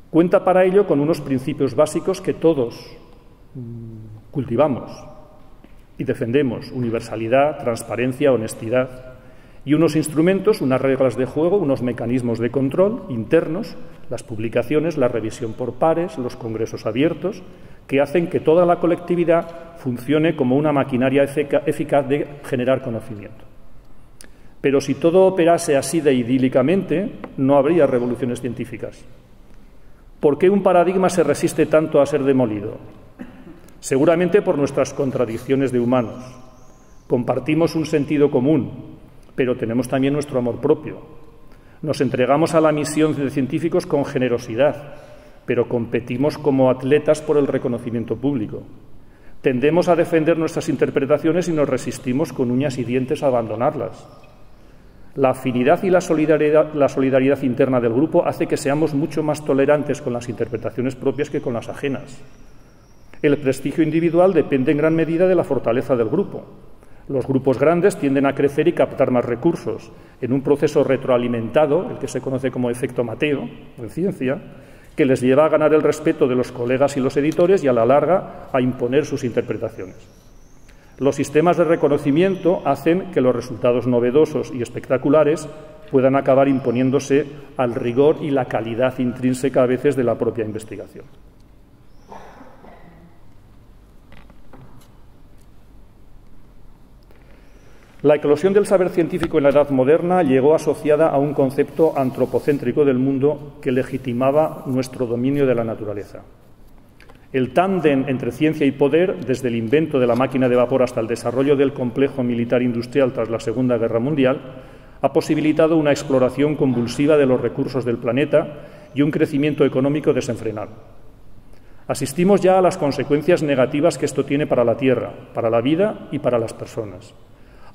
Cuenta para ello con unos principios básicos que todos mm, cultivamos y defendemos, universalidad, transparencia, honestidad, y unos instrumentos, unas reglas de juego, unos mecanismos de control internos, las publicaciones, la revisión por pares, los congresos abiertos, que hacen que toda la colectividad funcione como una maquinaria eficaz de generar conocimiento. Pero si todo operase así de idílicamente, no habría revoluciones científicas. ¿Por qué un paradigma se resiste tanto a ser demolido? Seguramente por nuestras contradicciones de humanos. Compartimos un sentido común, pero tenemos también nuestro amor propio. Nos entregamos a la misión de científicos con generosidad, pero competimos como atletas por el reconocimiento público. Tendemos a defender nuestras interpretaciones y nos resistimos con uñas y dientes a abandonarlas. La afinidad y la solidaridad, interna del grupo hace que seamos mucho más tolerantes con las interpretaciones propias que con las ajenas. El prestigio individual depende en gran medida de la fortaleza del grupo. Los grupos grandes tienden a crecer y captar más recursos en un proceso retroalimentado, el que se conoce como efecto Mateo en ciencia, que les lleva a ganar el respeto de los colegas y los editores y a la larga a imponer sus interpretaciones. Los sistemas de reconocimiento hacen que los resultados novedosos y espectaculares puedan acabar imponiéndose al rigor y la calidad intrínseca a veces de la propia investigación. La eclosión del saber científico en la Edad Moderna llegó asociada a un concepto antropocéntrico del mundo que legitimaba nuestro dominio de la naturaleza. El tándem entre ciencia y poder, desde el invento de la máquina de vapor hasta el desarrollo del complejo militar industrial tras la Segunda Guerra Mundial, ha posibilitado una exploración convulsiva de los recursos del planeta y un crecimiento económico desenfrenado. Asistimos ya a las consecuencias negativas que esto tiene para la Tierra, para la vida y para las personas.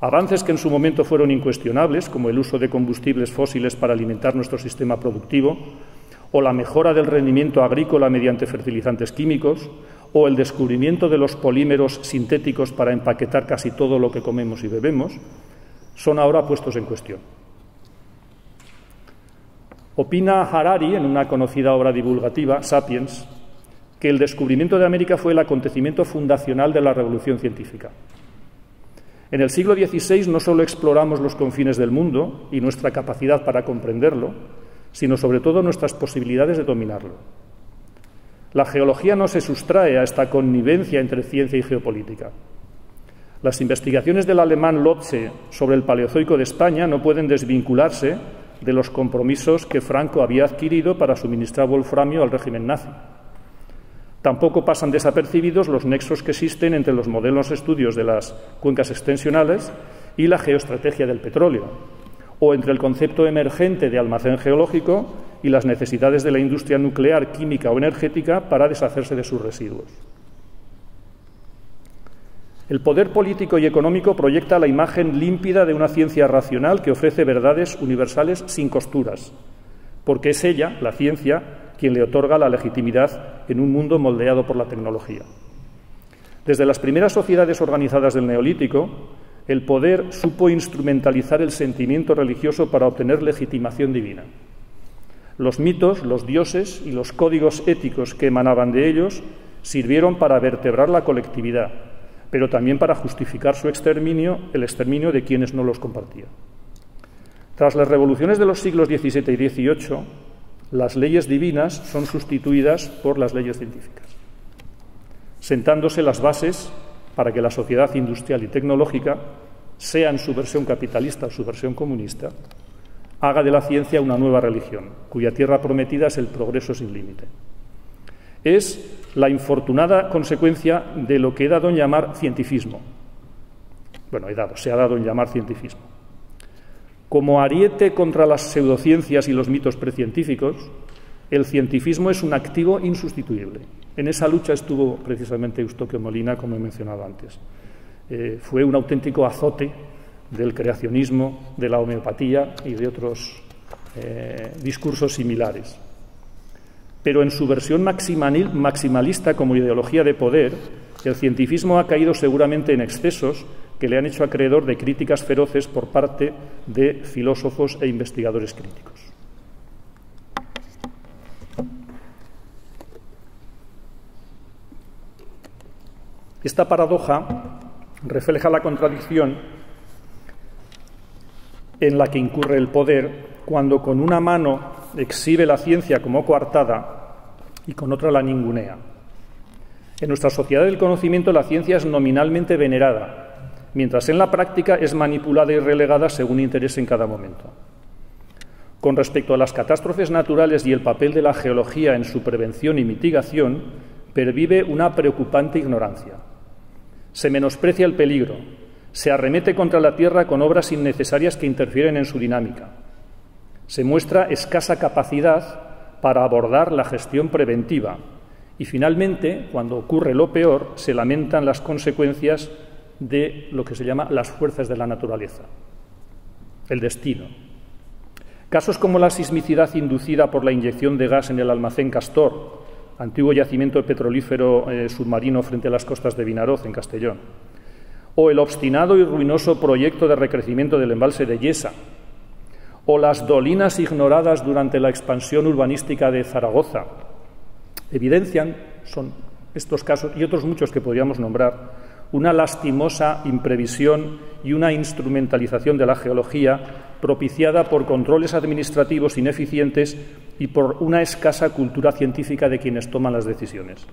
Avances que en su momento fueron incuestionables, como el uso de combustibles fósiles para alimentar nuestro sistema productivo, o la mejora del rendimiento agrícola mediante fertilizantes químicos, o el descubrimiento de los polímeros sintéticos para empaquetar casi todo lo que comemos y bebemos, son ahora puestos en cuestión. Opina Harari, en una conocida obra divulgativa, Sapiens, que el descubrimiento de América fue el acontecimiento fundacional de la revolución científica. En el siglo XVI no solo exploramos los confines del mundo y nuestra capacidad para comprenderlo, sino sobre todo nuestras posibilidades de dominarlo. La geología no se sustrae a esta connivencia entre ciencia y geopolítica. Las investigaciones del alemán Lotze sobre el Paleozoico de España no pueden desvincularse de los compromisos que Franco había adquirido para suministrar wolframio al régimen nazi. Tampoco pasan desapercibidos los nexos que existen entre los modelos estudios de las cuencas extensionales y la geoestrategia del petróleo, o entre el concepto emergente de almacén geológico y las necesidades de la industria nuclear, química o energética para deshacerse de sus residuos. El poder político y económico proyecta la imagen límpida de una ciencia racional que ofrece verdades universales sin costuras, porque es ella, la ciencia, quien le otorga la legitimidad en un mundo moldeado por la tecnología. Desde las primeras sociedades organizadas del Neolítico, el poder supo instrumentalizar el sentimiento religioso para obtener legitimación divina. Los mitos, los dioses y los códigos éticos que emanaban de ellos sirvieron para vertebrar la colectividad, pero también para justificar su exterminio, el exterminio de quienes no los compartían. Tras las revoluciones de los siglos XVII y XVIII, las leyes divinas son sustituidas por las leyes científicas, sentándose las bases para que la sociedad industrial y tecnológica, sea en su versión capitalista o su versión comunista, haga de la ciencia una nueva religión, cuya tierra prometida es el progreso sin límite. Es la infortunada consecuencia de lo que he dado en llamar cientifismo. Bueno, he dado, se ha dado en llamar cientifismo. Como ariete contra las pseudociencias y los mitos precientíficos, el cientifismo es un activo insustituible. En esa lucha estuvo precisamente Eustoquio Molina, como he mencionado antes. Eh, fue un auténtico azote del creacionismo, de la homeopatía y de otros eh, discursos similares. Pero en su versión maximalista como ideología de poder, el cientifismo ha caído seguramente en excesos que le han hecho acreedor de críticas feroces por parte de filósofos e investigadores críticos. Esta paradoja refleja la contradicción en la que incurre el poder cuando con una mano exhibe la ciencia como coartada y con otra la ningunea. En nuestra sociedad del conocimiento la ciencia es nominalmente venerada, mientras en la práctica es manipulada y relegada según interese en cada momento. Con respecto a las catástrofes naturales y el papel de la geología en su prevención y mitigación, pervive una preocupante ignorancia. Se menosprecia el peligro, se arremete contra la Tierra con obras innecesarias que interfieren en su dinámica. Se muestra escasa capacidad para abordar la gestión preventiva y finalmente, cuando ocurre lo peor, se lamentan las consecuencias de lo que se llama las fuerzas de la naturaleza, el destino. Casos como la sismicidad inducida por la inyección de gas en el almacén Castor, antiguo yacimiento petrolífero eh, submarino frente a las costas de Vinaroz, en Castellón, o el obstinado y ruinoso proyecto de recrecimiento del embalse de Yesa, o las dolinas ignoradas durante la expansión urbanística de Zaragoza, evidencian, son estos casos y otros muchos que podríamos nombrar, una lastimosa imprevisión y una instrumentalización de la geología propiciada por controles administrativos ineficientes y por una escasa cultura científica de quienes toman las decisiones.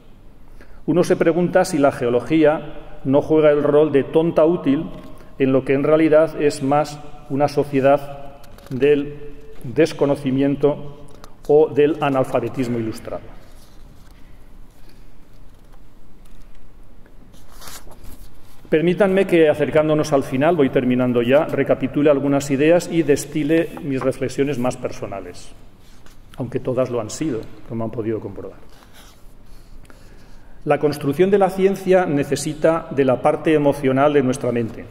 Uno se pregunta si la geología no juega el rol de tonta útil en lo que en realidad es más una sociedad del desconocimiento o del analfabetismo ilustrado. Permítanme que, acercándonos al final, voy terminando ya, recapitule algunas ideas y destile mis reflexiones más personales, aunque todas lo han sido, como han podido comprobar. La construcción de la ciencia necesita de la parte emocional de nuestra mente.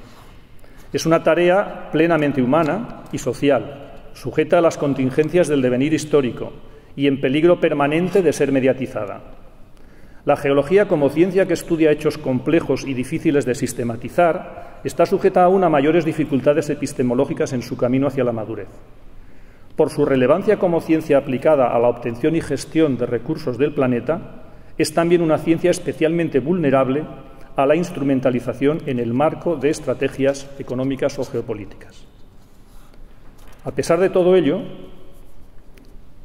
Es una tarea plenamente humana y social, sujeta a las contingencias del devenir histórico y en peligro permanente de ser mediatizada. La geología, como ciencia que estudia hechos complejos y difíciles de sistematizar, está sujeta aún a mayores dificultades epistemológicas en su camino hacia la madurez. Por su relevancia como ciencia aplicada a la obtención y gestión de recursos del planeta, es también una ciencia especialmente vulnerable a la instrumentalización en el marco de estrategias económicas o geopolíticas. A pesar de todo ello,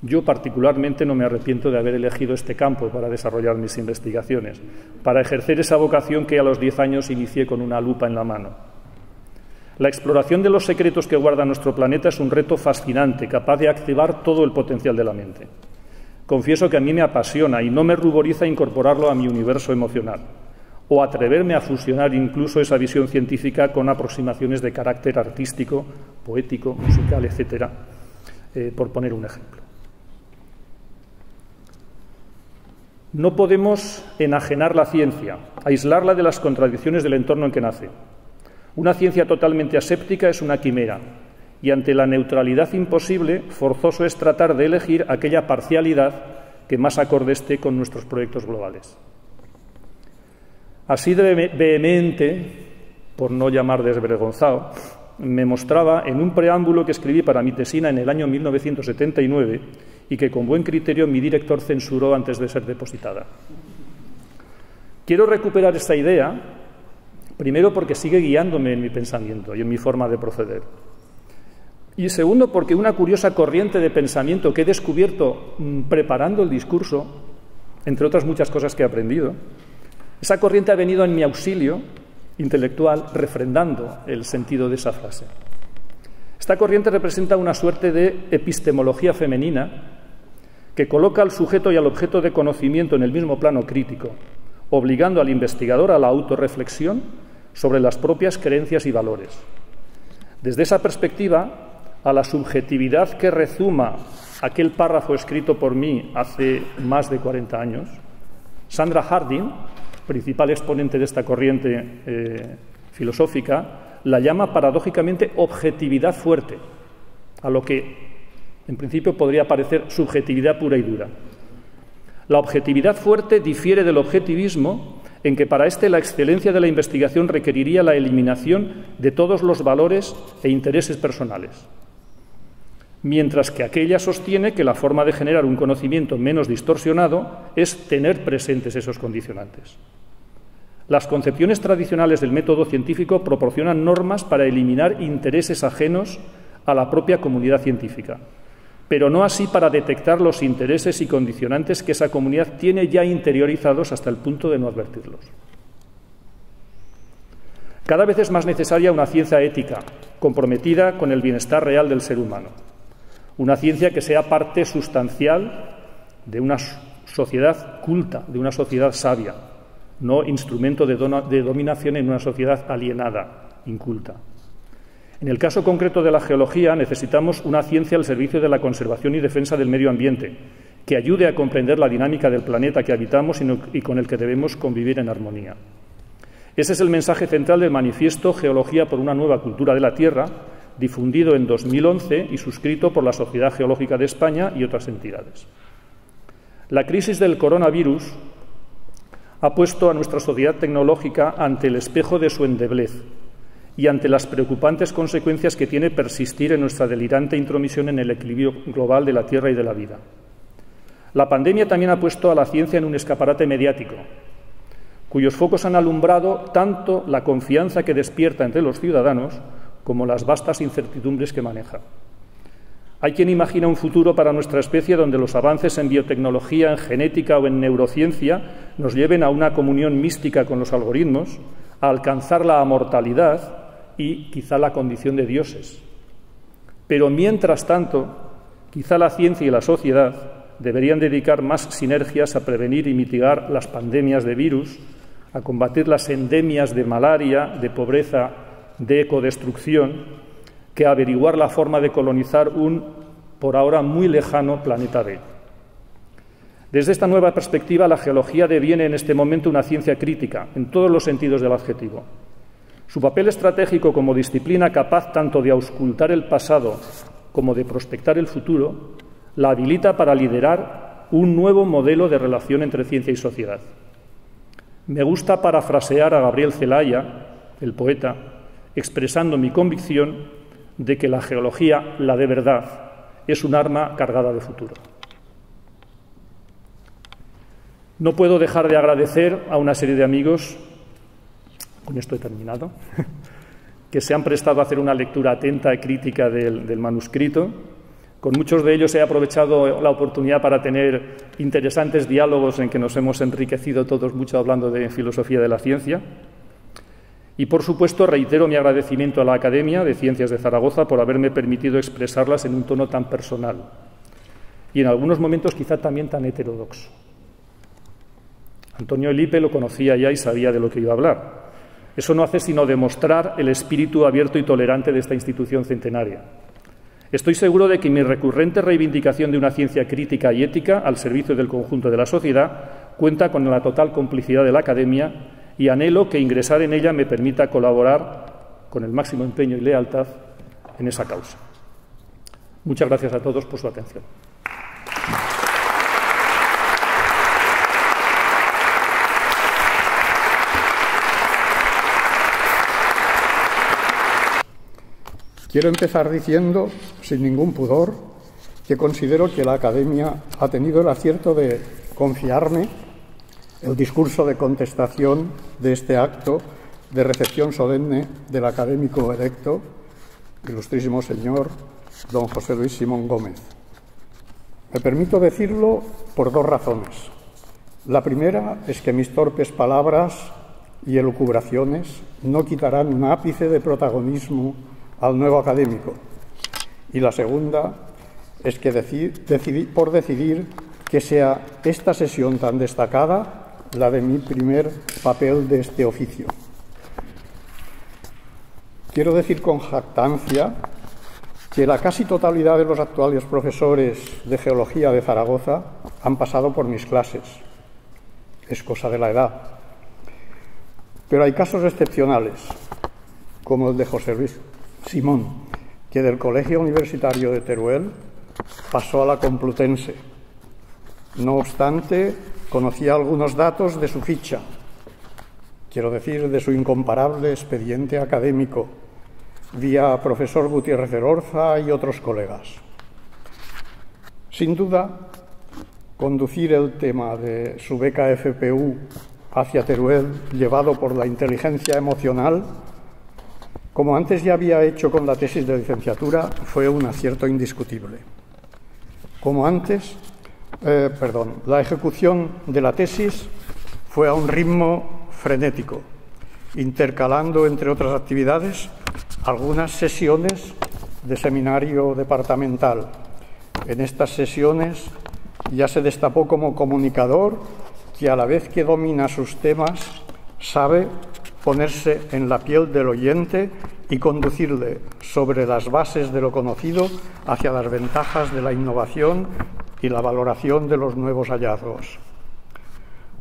yo particularmente no me arrepiento de haber elegido este campo para desarrollar mis investigaciones, para ejercer esa vocación que a los diez años inicié con una lupa en la mano. La exploración de los secretos que guarda nuestro planeta es un reto fascinante, capaz de activar todo el potencial de la mente. Confieso que a mí me apasiona y no me ruboriza incorporarlo a mi universo emocional, o atreverme a fusionar incluso esa visión científica con aproximaciones de carácter artístico, poético, musical, etcétera, eh, por poner un ejemplo. No podemos enajenar la ciencia, aislarla de las contradicciones del entorno en que nace. Una ciencia totalmente aséptica es una quimera, y ante la neutralidad imposible, forzoso es tratar de elegir aquella parcialidad que más acorde esté con nuestros proyectos globales. Así de vehemente, por no llamar desvergonzado, me mostraba en un preámbulo que escribí para mi tesina en el año 1979 y que con buen criterio mi director censuró antes de ser depositada. Quiero recuperar esta idea, primero porque sigue guiándome en mi pensamiento y en mi forma de proceder. Y segundo, porque una curiosa corriente de pensamiento que he descubierto mm, preparando el discurso, entre otras muchas cosas que he aprendido, esa corriente ha venido en mi auxilio intelectual refrendando el sentido de esa frase. Esta corriente representa una suerte de epistemología femenina que coloca al sujeto y al objeto de conocimiento en el mismo plano crítico, obligando al investigador a la autorreflexión sobre las propias creencias y valores. Desde esa perspectiva, a la subjetividad que rezuma aquel párrafo escrito por mí hace más de 40 años, Sandra Harding principal exponente de esta corriente eh, filosófica, la llama paradójicamente objetividad fuerte, a lo que en principio podría parecer subjetividad pura y dura. La objetividad fuerte difiere del objetivismo en que para éste la excelencia de la investigación requeriría la eliminación de todos los valores e intereses personales, mientras que aquella sostiene que la forma de generar un conocimiento menos distorsionado es tener presentes esos condicionantes. Las concepciones tradicionales del método científico proporcionan normas para eliminar intereses ajenos a la propia comunidad científica, pero no así para detectar los intereses y condicionantes que esa comunidad tiene ya interiorizados hasta el punto de no advertirlos. Cada vez es más necesaria una ciencia ética, comprometida con el bienestar real del ser humano, una ciencia que sea parte sustancial de una sociedad culta, de una sociedad sabia, no instrumento de, dominación en una sociedad alienada, inculta. En el caso concreto de la geología, necesitamos una ciencia al servicio de la conservación y defensa del medio ambiente, que ayude a comprender la dinámica del planeta que habitamos y con el que debemos convivir en armonía. Ese es el mensaje central del manifiesto Geología por una nueva cultura de la Tierra, difundido en 2011 y suscrito por la Sociedad Geológica de España y otras entidades. La crisis del coronavirus ha puesto a nuestra sociedad tecnológica ante el espejo de su endeblez y ante las preocupantes consecuencias que tiene persistir en nuestra delirante intromisión en el equilibrio global de la Tierra y de la vida. La pandemia también ha puesto a la ciencia en un escaparate mediático, cuyos focos han alumbrado tanto la confianza que despierta entre los ciudadanos como las vastas incertidumbres que maneja. Hay quien imagina un futuro para nuestra especie donde los avances en biotecnología, en genética o en neurociencia nos lleven a una comunión mística con los algoritmos, a alcanzar la amortalidad y quizá la condición de dioses. Pero mientras tanto, quizá la ciencia y la sociedad deberían dedicar más sinergias a prevenir y mitigar las pandemias de virus, a combatir las endemias de malaria, de pobreza, de ecodestrucción, que a averiguar la forma de colonizar un, por ahora muy lejano, planeta B. Desde esta nueva perspectiva, la geología deviene en este momento una ciencia crítica, en todos los sentidos del adjetivo. Su papel estratégico como disciplina capaz tanto de auscultar el pasado como de prospectar el futuro la habilita para liderar un nuevo modelo de relación entre ciencia y sociedad. Me gusta parafrasear a Gabriel Zelaya, el poeta, expresando mi convicción de que la geología, la de verdad, es un arma cargada de futuro. No puedo dejar de agradecer a una serie de amigos con esto he terminado, que se han prestado a hacer una lectura atenta y crítica del, manuscrito. Con muchos de ellos he aprovechado la oportunidad para tener interesantes diálogos en que nos hemos enriquecido todos mucho hablando de filosofía de la ciencia. Y, por supuesto, reitero mi agradecimiento a la Academia de Ciencias de Zaragoza por haberme permitido expresarlas en un tono tan personal y en algunos momentos quizá también tan heterodoxo. Antonio Elipe lo conocía ya y sabía de lo que iba a hablar. Eso no hace sino demostrar el espíritu abierto y tolerante de esta institución centenaria. Estoy seguro de que mi recurrente reivindicación de una ciencia crítica y ética al servicio del conjunto de la sociedad cuenta con la total complicidad de la Academia y anhelo que ingresar en ella me permita colaborar con el máximo empeño y lealtad en esa causa. Muchas gracias a todos por su atención. Quiero empezar diciendo, sin ningún pudor, que considero que la Academia ha tenido el acierto de confiarme el discurso de contestación de este acto de recepción solemne del académico electo, ilustrísimo señor don José Luis Simón Gómez. Me permito decirlo por dos razones. La primera es que mis torpes palabras y elucubraciones no quitarán un ápice de protagonismo al nuevo académico. Y la segunda es que por decidir que sea esta sesión tan destacada la de mi primer papel de este oficio. Quiero decir con jactancia que la casi totalidad de los actuales profesores de geología de Zaragoza han pasado por mis clases. Es cosa de la edad. Pero hay casos excepcionales, como el de José Luis Simón, que del Colegio Universitario de Teruel pasó a la Complutense. No obstante, conocía algunos datos de su ficha, quiero decir, de su incomparable expediente académico, vía profesor Gutiérrez de Lorza y otros colegas. Sin duda, conducir el tema de su beca FPU hacia Teruel, llevado por la inteligencia emocional, como antes ya había hecho con la tesis de licenciatura, fue un acierto indiscutible. Como antes, eh, perdón, la ejecución de la tesis fue a un ritmo frenético, intercalando, entre otras actividades, algunas sesiones de seminario departamental. En estas sesiones ya se destapó como comunicador que a la vez que domina sus temas, sabe ponerse en la piel del oyente y conducirle sobre las bases de lo conocido hacia las ventajas de la innovación y la valoración de los nuevos hallazgos.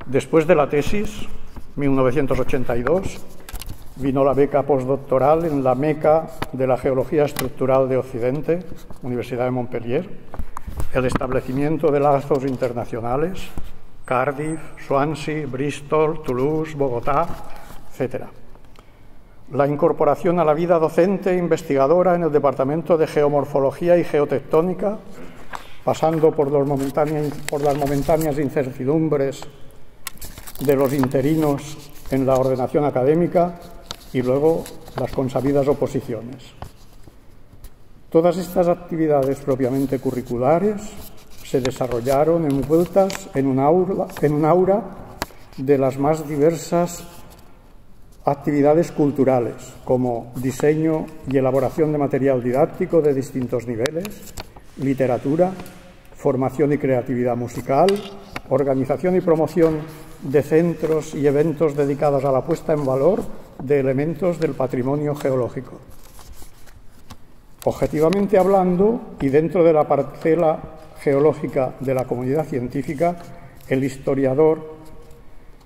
Después de la tesis, 1982, vino la beca postdoctoral en la Meca de la Geología Estructural de Occidente, Universidad de Montpellier, el establecimiento de lazos internacionales, Cardiff, Swansea, Bristol, Toulouse, Bogotá, etc. La incorporación a la vida docente e investigadora en el Departamento de Geomorfología y Geotectónica, pasando por, las momentáneas incertidumbres de los interinos en la ordenación académica y luego las consabidas oposiciones. Todas estas actividades propiamente curriculares se desarrollaron envueltas en un aura de las más diversas actividades culturales, como diseño y elaboración de material didáctico de distintos niveles, literatura, formación y creatividad musical, organización y promoción de centros y eventos dedicados a la puesta en valor de elementos del patrimonio geológico. Objetivamente hablando, y dentro de la parcela geológica de la comunidad científica, el historiador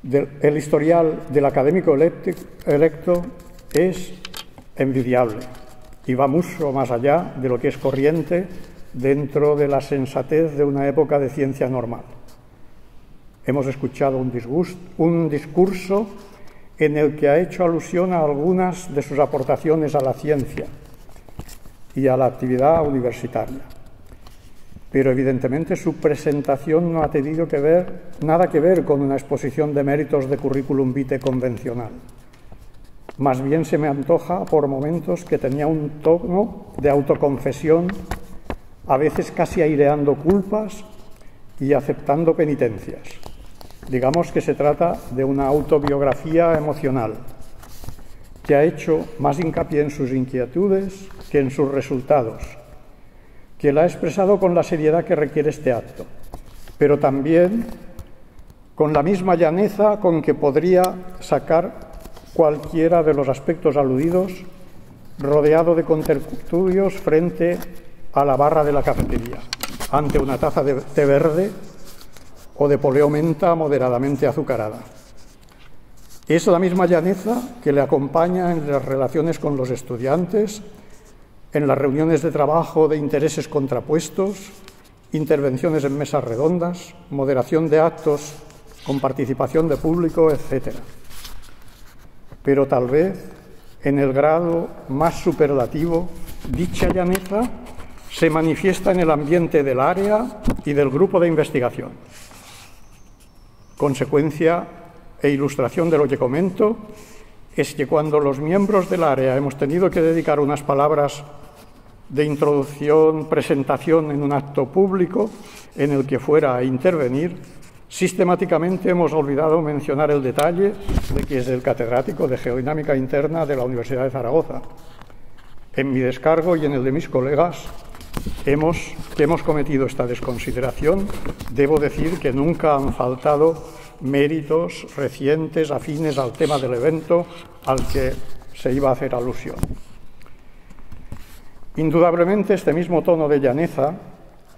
el historial del académico electo es envidiable y va mucho más allá de lo que es corriente dentro de la sensatez de una época de ciencia normal. Hemos escuchado un, discurso en el que ha hecho alusión a algunas de sus aportaciones a la ciencia y a la actividad universitaria pero evidentemente su presentación no ha tenido que ver, nada que ver con una exposición de méritos de currículum vitae convencional. Más bien se me antoja por momentos que tenía un tono de autoconfesión, a veces casi aireando culpas y aceptando penitencias. Digamos que se trata de una autobiografía emocional que ha hecho más hincapié en sus inquietudes que en sus resultados que la ha expresado con la seriedad que requiere este acto, pero también con la misma llaneza con que podría sacar cualquiera de los aspectos aludidos, rodeado de contertulios frente a la barra de la cafetería, ante una taza de té verde o de poleo menta moderadamente azucarada. Es la misma llaneza que le acompaña en las relaciones con los estudiantes, en las reuniones de trabajo de intereses contrapuestos, intervenciones en mesas redondas, moderación de actos con participación de público, etc. Pero tal vez en el grado más superlativo, dicha llaneza se manifiesta en el ambiente del área y del grupo de investigación. Consecuencia e ilustración de lo que comento es que cuando los miembros del área hemos tenido que dedicar unas palabras de introducción, presentación en un acto público en el que fuera a intervenir, sistemáticamente hemos olvidado mencionar el detalle de que es el catedrático de Geodinámica Interna de la Universidad de Zaragoza. En mi descargo y en el de mis colegas hemos, que hemos cometido esta desconsideración, debo decir que nunca han faltado méritos recientes afines al tema del evento al que se iba a hacer alusión. Indudablemente este mismo tono de llaneza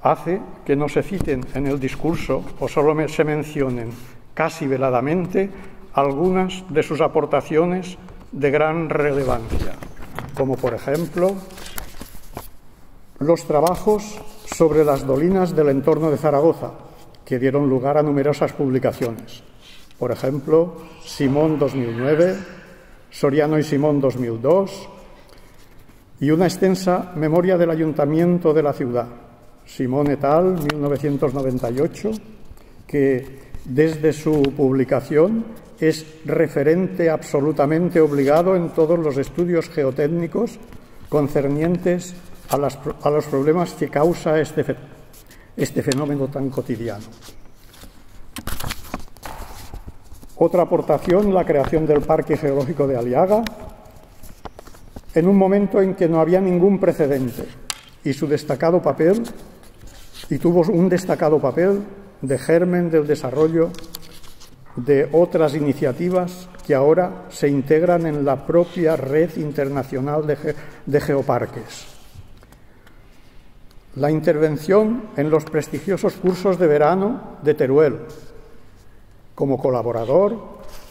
hace que no se citen en el discurso o solo se mencionen casi veladamente algunas de sus aportaciones de gran relevancia, como por ejemplo los trabajos sobre las dolinas del entorno de Zaragoza, que dieron lugar a numerosas publicaciones. Por ejemplo, Simón 2009, Soriano y Simón 2002, y una extensa memoria del ayuntamiento de la ciudad, Simón et al. 1998, que desde su publicación es referente absolutamente obligado en todos los estudios geotécnicos concernientes a, los problemas que causa este, este fenómeno tan cotidiano. Otra aportación, la creación del Parque Geológico de Aliaga, en un momento en que no había ningún precedente y su destacado papel, y tuvo un destacado papel de germen del desarrollo de otras iniciativas que ahora se integran en la propia red internacional de, geoparques. La intervención en los prestigiosos cursos de verano de Teruel, como colaborador,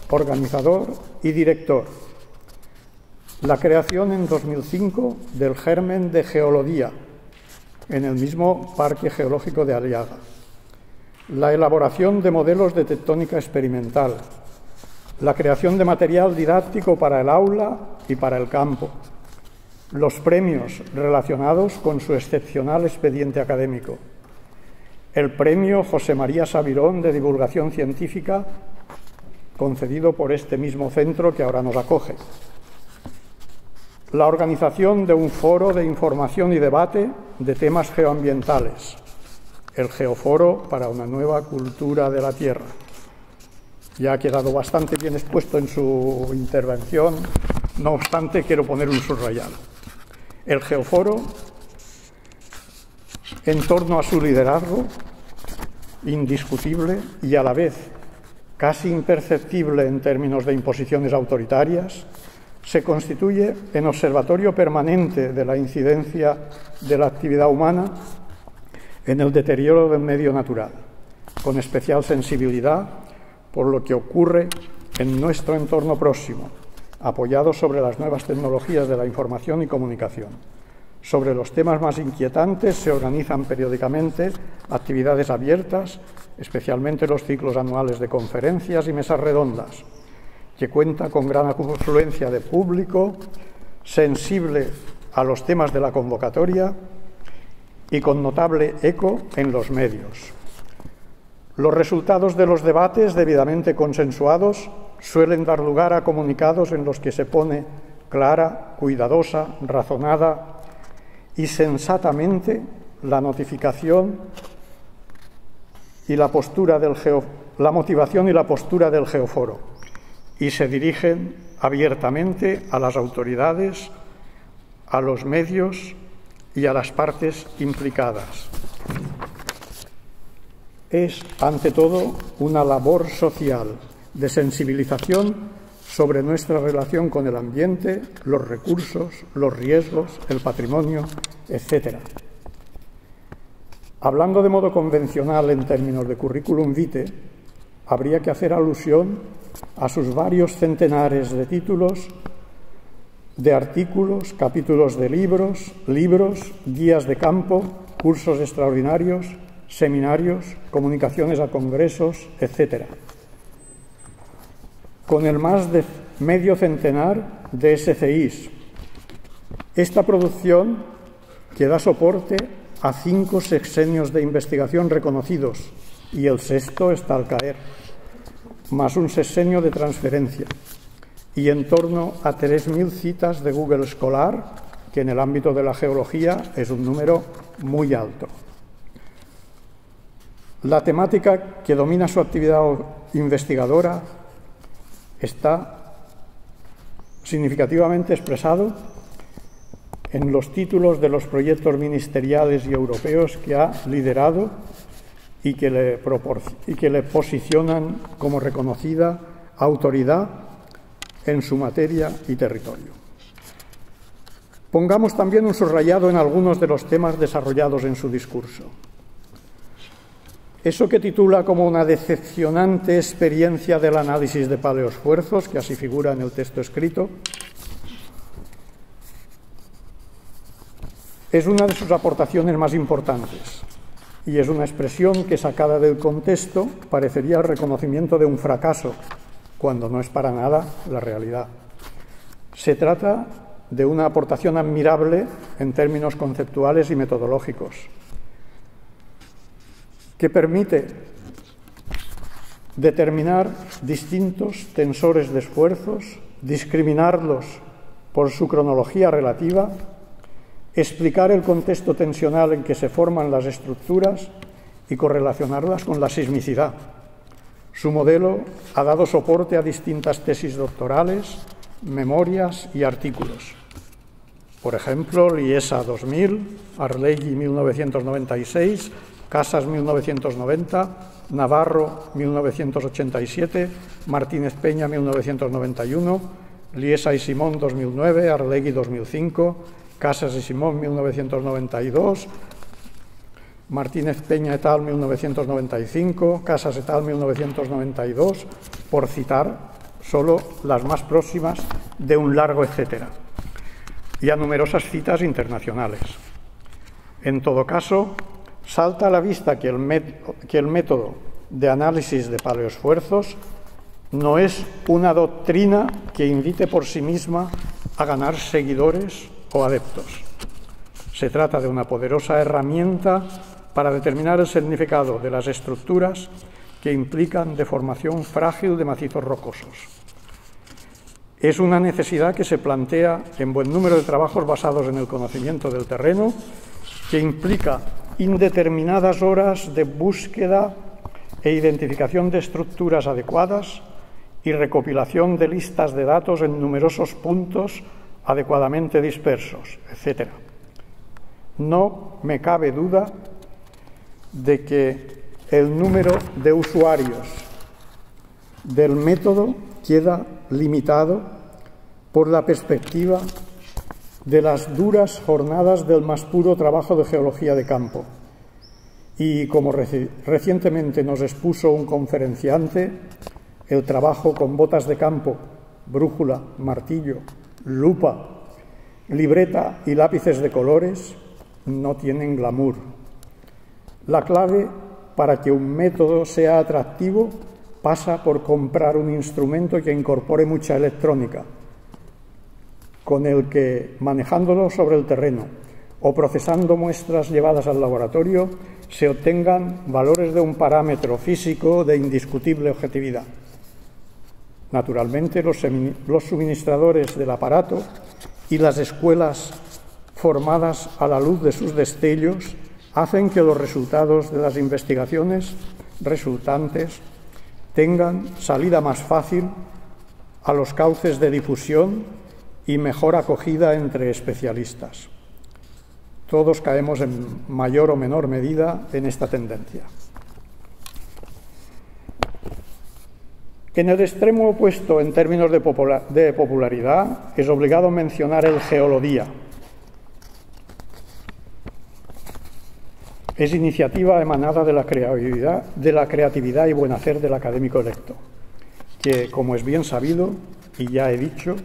organizador y director. La creación en 2005 del germen de geología en el mismo Parque Geológico de Aliaga la elaboración de modelos de tectónica experimental, la creación de material didáctico para el aula y para el campo, los premios relacionados con su excepcional expediente académico, el premio José María Sabirón de Divulgación Científica, concedido por este mismo centro que ahora nos acoge, la organización de un foro de información y debate de temas geoambientales, el Geoforo para una nueva cultura de la Tierra. Ya ha quedado bastante bien expuesto en su intervención, no obstante quiero poner un subrayado. El Geoforo, en torno a su liderazgo, indiscutible y a la vez casi imperceptible en términos de imposiciones autoritarias, se constituye en observatorio permanente de la incidencia de la actividad humana en el deterioro del medio natural, con especial sensibilidad por lo que ocurre en nuestro entorno próximo, apoyado sobre las nuevas tecnologías de la información y comunicación. Sobre los temas más inquietantes se organizan periódicamente actividades abiertas, especialmente los ciclos anuales de conferencias y mesas redondas, que cuenta con gran afluencia de público sensible a los temas de la convocatoria y con notable eco en los medios. Los resultados de los debates debidamente consensuados suelen dar lugar a comunicados en los que se pone clara, cuidadosa, razonada y sensatamente la notificación y la postura del la motivación y la postura del geoforo y se dirigen abiertamente a las autoridades, a los medios y a las partes implicadas. Es, ante todo, una labor social de sensibilización sobre nuestra relación con el ambiente, los recursos, los riesgos, el patrimonio, etc. Hablando de modo convencional en términos de currículum vitae, habría que hacer alusión a sus varios centenares de títulos de artículos, capítulos de libros, libros, guías de campo, cursos extraordinarios, seminarios, comunicaciones a congresos, etc. Con el más de medio centenar de SCIs. Esta producción que da soporte a cinco sexenios de investigación reconocidos y el sexto está al caer, más un sexenio de transferencia y en torno a 3.000 citas de Google Scholar, que en el ámbito de la geología es un número muy alto. La temática que domina su actividad investigadora está significativamente expresado en los títulos de los proyectos ministeriales y europeos que ha liderado y que le, y que posicionan como reconocida autoridad en su materia y territorio. Pongamos también un subrayado en algunos de los temas desarrollados en su discurso. Eso que titula como una decepcionante experiencia del análisis de paleoesfuerzos, que así figura en el texto escrito, es una de sus aportaciones más importantes y es una expresión que sacada del contexto parecería el reconocimiento de un fracaso cuando no es para nada la realidad. Se trata de una aportación admirable en términos conceptuales y metodológicos, que permite determinar distintos tensores de esfuerzos, discriminarlos por su cronología relativa, explicar el contexto tensional en que se forman las estructuras y correlacionarlas con la sismicidad. Su modelo ha dado soporte a distintas tesis doctorales, memorias y artículos. Por ejemplo, Liesa 2000, Arlegui 1996, Casas 1990, Navarro 1987, Martínez Peña 1991, Liesa y Simón 2009, Arlegui 2005, Casas y Simón 1992, Martínez Peña et al. 1995, Casas et al. 1992, por citar solo las más próximas de un largo etcétera, y a numerosas citas internacionales. En todo caso, salta a la vista que el, que el método de análisis de paleoesfuerzos no es una doctrina que invite por sí misma a ganar seguidores o adeptos. Se trata de una poderosa herramienta para determinar el significado de las estructuras que implican deformación frágil de macizos rocosos. Es una necesidad que se plantea en buen número de trabajos basados en el conocimiento del terreno, que implica indeterminadas horas de búsqueda e identificación de estructuras adecuadas y recopilación de listas de datos en numerosos puntos adecuadamente dispersos, etc. No me cabe duda de que el número de usuarios del método queda limitado por la perspectiva de las duras jornadas del más puro trabajo de geología de campo. Y como recientemente nos expuso un conferenciante, el trabajo con botas de campo, brújula, martillo, lupa, libreta y lápices de colores no tienen glamour. La clave para que un método sea atractivo pasa por comprar un instrumento que incorpore mucha electrónica, con el que, manejándolo sobre el terreno o procesando muestras llevadas al laboratorio, se obtengan valores de un parámetro físico de indiscutible objetividad. Naturalmente, los, suministradores del aparato y las escuelas formadas a la luz de sus destellos hacen que los resultados de las investigaciones resultantes tengan salida más fácil a los cauces de difusión y mejor acogida entre especialistas. Todos caemos en mayor o menor medida en esta tendencia. En el extremo opuesto en términos de, popularidad es obligado mencionar el geolodía. Es iniciativa emanada de la creatividad, de la creatividad y buen hacer del académico electo, que, como es bien sabido y ya he dicho,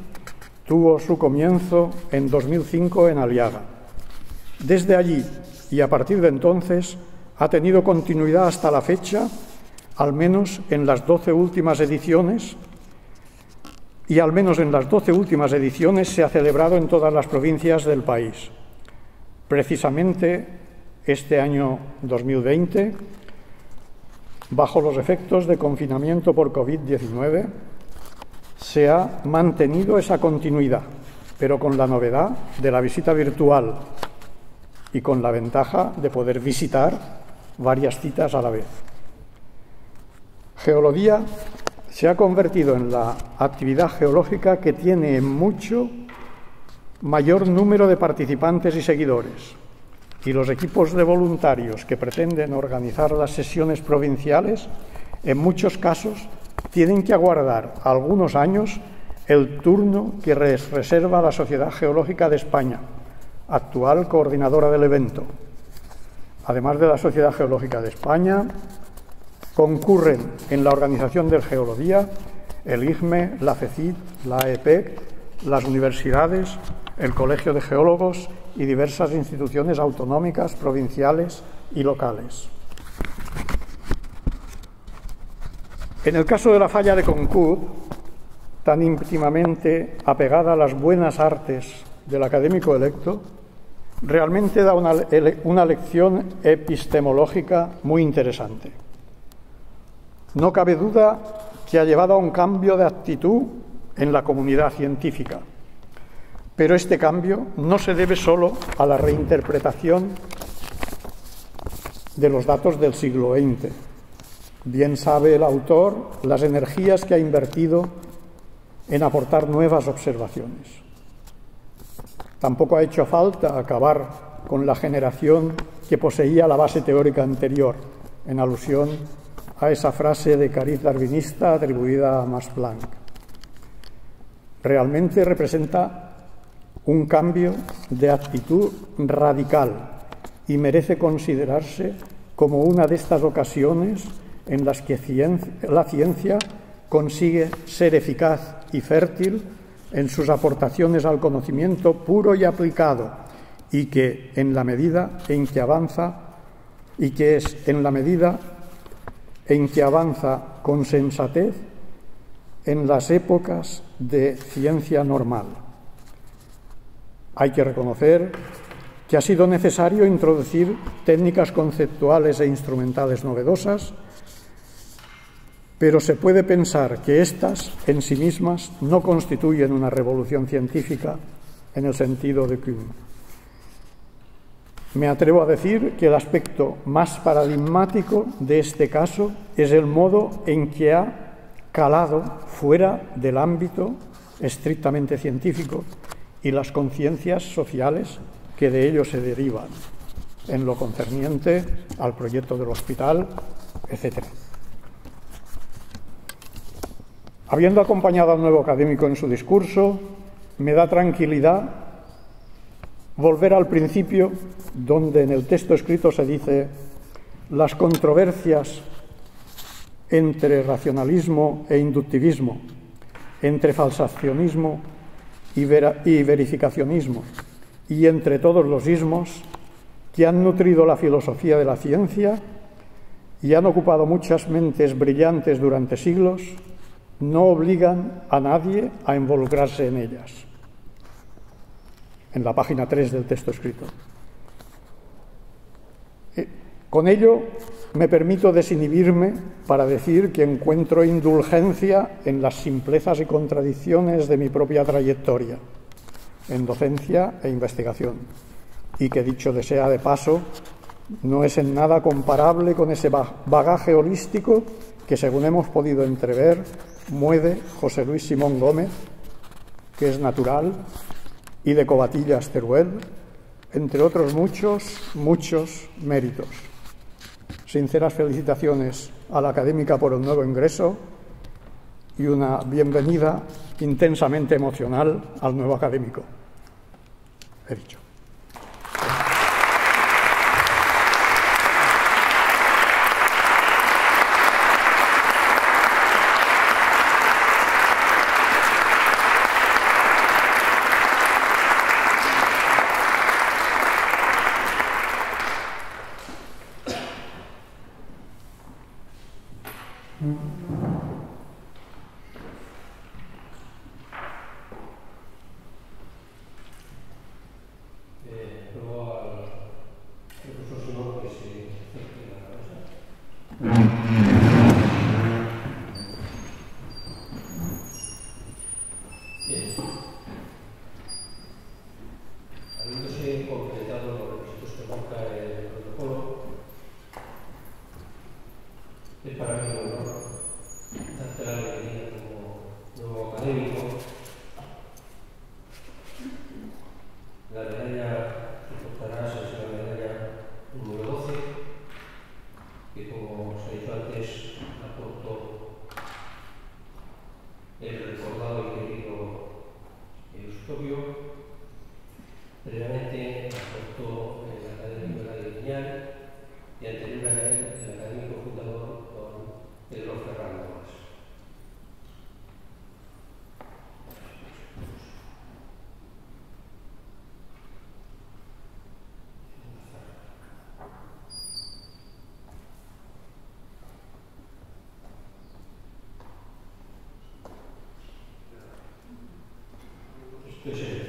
tuvo su comienzo en 2005 en Aliaga. Desde allí y a partir de entonces ha tenido continuidad hasta la fecha al menos en las doce últimas ediciones, y al menos en las doce últimas ediciones se ha celebrado en todas las provincias del país. Precisamente este año 2020, bajo los efectos de confinamiento por COVID-19, se ha mantenido esa continuidad, pero con la novedad de la visita virtual y con la ventaja de poder visitar varias citas a la vez. Geología se ha convertido en la actividad geológica que tiene mucho mayor número de participantes y seguidores. Y los equipos de voluntarios que pretenden organizar las sesiones provinciales, en muchos casos, tienen que aguardar algunos años el turno que reserva la Sociedad Geológica de España, actual coordinadora del evento. Además de la Sociedad Geológica de España, Concurren en la organización del Geología el IGME, la FECID, la EPEC, las universidades, el Colegio de Geólogos y diversas instituciones autonómicas, provinciales y locales. En el caso de la falla de Concord, tan íntimamente apegada a las buenas artes del académico electo, realmente da una lección epistemológica muy interesante. No cabe duda que ha llevado a un cambio de actitud en la comunidad científica. Pero este cambio no se debe solo a la reinterpretación de los datos del siglo XX. Bien sabe el autor las energías que ha invertido en aportar nuevas observaciones. Tampoco ha hecho falta acabar con la generación que poseía la base teórica anterior, en alusión a esa frase de cariz darwinista atribuida a Max Planck. Realmente representa un cambio de actitud radical y merece considerarse como una de estas ocasiones en las que la ciencia consigue ser eficaz y fértil en sus aportaciones al conocimiento puro y aplicado y que en la medida en que avanza y que es en la medida en que avanza con sensatez en las épocas de ciencia normal. Hay que reconocer que ha sido necesario introducir técnicas conceptuales e instrumentales novedosas, pero se puede pensar que éstas en sí mismas no constituyen una revolución científica en el sentido de Kuhn. Me atrevo a decir que el aspecto más paradigmático de este caso es el modo en que ha calado fuera del ámbito estrictamente científico y las conciencias sociales que de ello se derivan en lo concerniente al proyecto del hospital, etc. Habiendo acompañado al nuevo académico en su discurso, me da tranquilidad volver al principio donde en el texto escrito se dice las controversias entre racionalismo e inductivismo, entre falsacionismo y, y verificacionismo, y entre todos los ismos que han nutrido la filosofía de la ciencia y han ocupado muchas mentes brillantes durante siglos, no obligan a nadie a involucrarse en ellas. En la página 3 del texto escrito. Eh, con ello me permito desinhibirme para decir que encuentro indulgencia en las simplezas y contradicciones de mi propia trayectoria en docencia e investigación y que dicho de sea de paso no es en nada comparable con ese bagaje holístico que según hemos podido entrever mueve José Luis Simón Gómez, que es natural, y de Cobatillas Teruel, entre otros muchos, muchos méritos. Sinceras felicitaciones a la académica por el nuevo ingreso y una bienvenida intensamente emocional al nuevo académico he dicho. Teşekkür ederim.